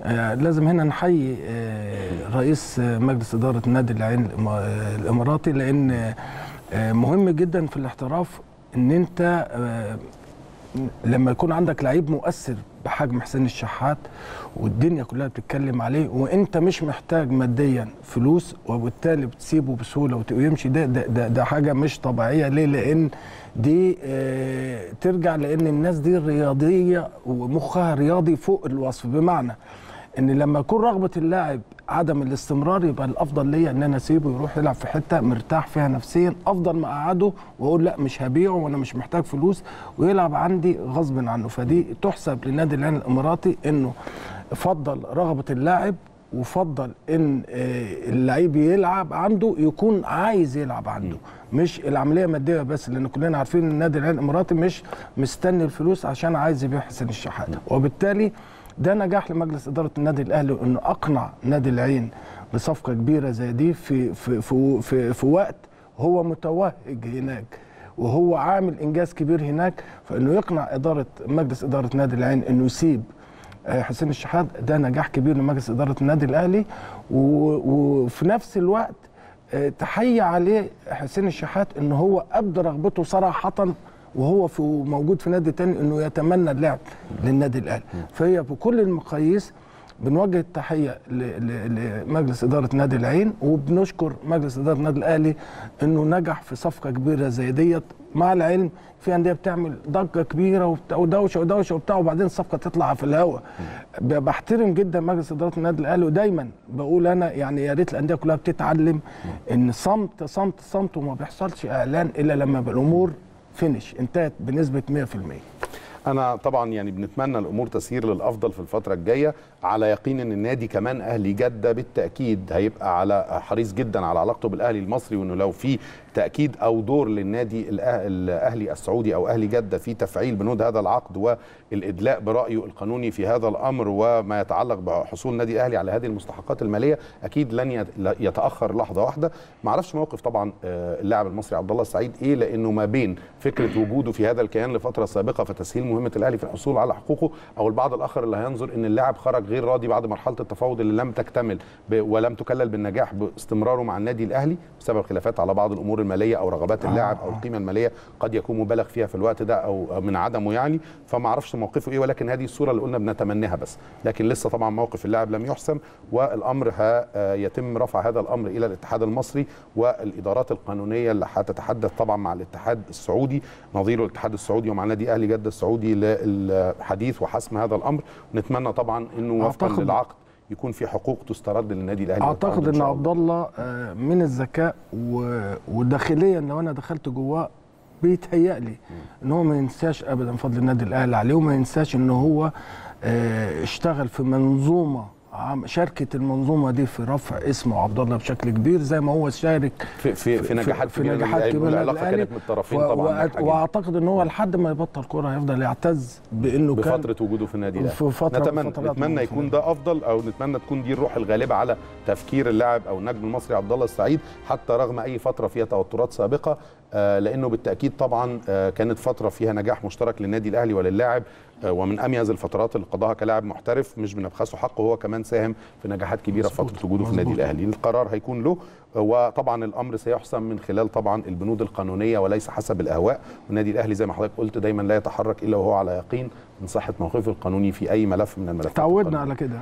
آه لازم هنا نحيي آه رئيس آه، مجلس إدارة النادي العين آه، الإماراتي لأن آه مهم جدا في الاحتراف إن أنت لما يكون عندك لعيب مؤثر بحجم حسين الشحات والدنيا كلها بتتكلم عليه وانت مش محتاج ماديا فلوس وبالتالي بتسيبه بسهولة ويمشي ده ده, ده, ده حاجة مش طبيعية ليه؟ لأن دي آه ترجع لأن الناس دي رياضية ومخها رياضي فوق الوصف بمعنى إن لما يكون رغبة اللاعب عدم الاستمرار يبقى الأفضل ليا إن أنا أسيبه يروح يلعب في حتة مرتاح فيها نفسيا أفضل ما أقعده وأقول لأ مش هبيعه وأنا مش محتاج فلوس ويلعب عندي غصب عنه. فدي تحسب للنادي العين الإماراتي إنه فضل رغبة اللاعب وفضل إن آه، اللعيب يلعب عنده يكون عايز يلعب عنده. مش العملية مادية بس لأن كلنا عارفين إن النادي العين الإماراتي مش مستني الفلوس عشان عايز يبيع حسين الشحات. وبالتالي ده نجاح لمجلس إدارة النادي الأهلي انه أقنع نادي العين بصفقة كبيرة زي دي في في في في, في وقت هو متوهج هناك وهو عامل إنجاز كبير هناك فإنه يقنع إدارة مجلس إدارة نادي العين إنه يسيب آه، حسين الشحات. ده نجاح كبير لمجلس إدارة النادي الأهلي وفي نفس الوقت آه، تحيي عليه حسين الشحات ان هو أبدى رغبته صراحة وهو في موجود في نادي تاني إنه يتمنى اللعب للنادي الأهلي. فهي بكل المقاييس بنوجه التحية لمجلس إدارة نادي العين وبنشكر مجلس إدارة النادي الأهلي إنه نجح في صفقة كبيرة زي ديت. مع العلم في أندية بتعمل ضجة كبيرة ودوشة ودوشة وبتاع وبعدين الصفقة تطلع في الهواء بحترم جدا مجلس إدارة النادي الأهلي ودايما بقول أنا يعني يا ريت الأندية كلها بتتعلم إن صمت صمت صمت وما بيحصلش إعلان إلا لما الأمور فينش انتهت بنسبة 100% أنا طبعا يعني بنتمنى الأمور تسير للأفضل في الفترة الجاية على يقين إن النادي كمان أهلي جدة بالتأكيد هيبقى على حريص جدا على علاقته بالأهلي المصري وإنه لو في تاكيد أو دور للنادي الأهلي السعودي أو أهلي جدة في تفعيل بنود هذا العقد والإدلاء برأيه القانوني في هذا الأمر وما يتعلق بحصول النادي الاهلي على هذه المستحقات المالية. أكيد لن يتأخر لحظة واحدة. ما أعرفش موقف طبعا آه، اللاعب المصري عبد الله السعيد إيه لأنه ما بين فكرة وجوده في هذا الكيان لفترة سابقة فتسهيل مهمة الأهلي في الحصول على حقوقه أو البعض الآخر اللي هينظر إن اللاعب خرج غير راضي بعد مرحلة التفاوض اللي لم تكتمل ولم تكلل بالنجاح باستمراره مع النادي الأهلي بسبب خلافات على بعض الأمور المالية أو رغبات اللاعب أو القيمة المالية قد يكون مبالغ فيها في الوقت ده أو من عدمه يعني فما أعرفش موقفه إيه ولكن هذه الصورة اللي قلنا بنتمناها بس. لكن لسه طبعا موقف اللاعب لم يحسم والأمر ها آه، يتم رفع هذا الأمر إلى الاتحاد المصري والإدارات القانونية اللي هتتحدث طبعا مع الاتحاد السعودي نظير الاتحاد السعودي ومع نادي أهلي جده السعودي للحديث وحسم هذا الأمر. نتمنى طبعا إنه وفقا للعقد. يكون في حقوق تسترد للنادي الأهلي أعتقد إن عبد الله. آه، من الذكاء وداخليا لو أنا دخلت جواه بيتهيألي إن هو ما ينساش ابدا فضل النادي الأهلي عليه وما ينساش إن هو آه، اشتغل في منظومة شاركت المنظومة دي في رفع اسمه عبد الله بشكل كبير زي ما هو شارك في في في نجاحات في نجاحات كبيرة والعلاقة للأهلي. كانت من الطرفين و- طبعا. وأعتقد إن هو لحد ما يبطل كوره هيفضل يعتز بإنه كان بفترة وجوده في النادي في فترة- نتمنى نتمنى يكون. ده أفضل أو نتمنى تكون دي الروح الغالبة على تفكير اللاعب أو النجم المصري عبد الله السعيد حتى رغم أي فترة فيها توترات سابقة آه، لأنه بالتأكيد طبعا آه، كانت فترة فيها نجاح مشترك للنادي الأهلي وللاعب ومن أميز الفترات اللي قضاها كلاعب محترف مش بنبخسه حقه هو كمان ساهم في نجاحات كبيرة في فترة وجوده في النادي. الأهلي القرار هيكون له وطبعا الأمر سيحسم من خلال طبعا البنود القانونية وليس حسب الأهواء والنادي الأهلي زي ما حضرتك قلت دايما لا يتحرك إلا وهو على يقين من صحة موقفه القانوني في أي ملف من الملفات تعودنا. على كده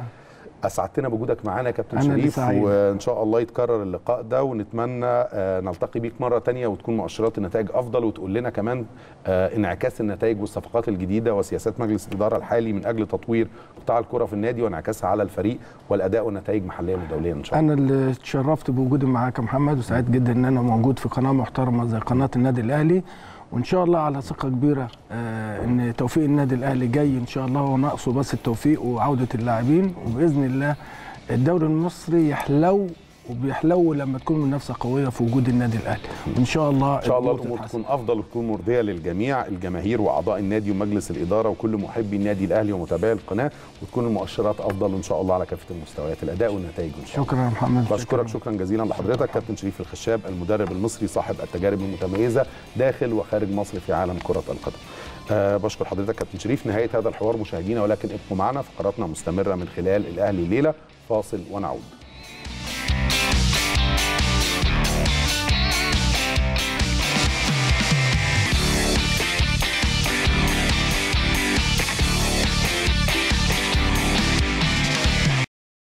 أسعدتنا بوجودك معانا يا كابتن شريف. وإن شاء الله يتكرر اللقاء ده ونتمنى آه، نلتقي بيك مرة تانية وتكون مؤشرات النتائج أفضل وتقول لنا كمان آه، انعكاس النتائج والصفقات الجديدة وسياسات مجلس الإدارة الحالي من أجل تطوير قطاع الكرة في النادي وانعكاسها على الفريق والأداء والنتائج محليا ودوليا إن شاء الله أنا اللي اتشرفت بوجودي معاك يا محمد وسعيد جدا إن أنا موجود في قناة محترمة زي قناة النادي الأهلي وإن شاء الله على ثقة كبيرة آه إن توفيق النادي الأهلي جاي إن شاء الله وناقصه بس التوفيق وعودة اللاعبين وبإذن الله الدوري المصري يحلو وبيحلو لما تكون منافسة قوية في وجود النادي الأهلي. وإن شاء الله إن شاء الله الأمور. تكون أفضل وتكون مرضية للجميع الجماهير وأعضاء النادي ومجلس الإدارة وكل محبي النادي الأهلي ومتابعي القناة وتكون المؤشرات أفضل ان شاء الله على كافة المستويات. الأداء والنتائج إن شاء الله. شكرا يا محمد. بشكرك شكرا جزيلا لحضرتك. كابتن شريف الخشاب المدرب المصري صاحب التجارب المتميزة داخل وخارج مصر في عالم كرة القدم. أه بشكر حضرتك كابتن شريف. نهاية هذا الحوار مشاهدينا ولكن ابقوا معنا. فقراتنا مستمرة من خلال الأهلي ليلة فاصل ونعود.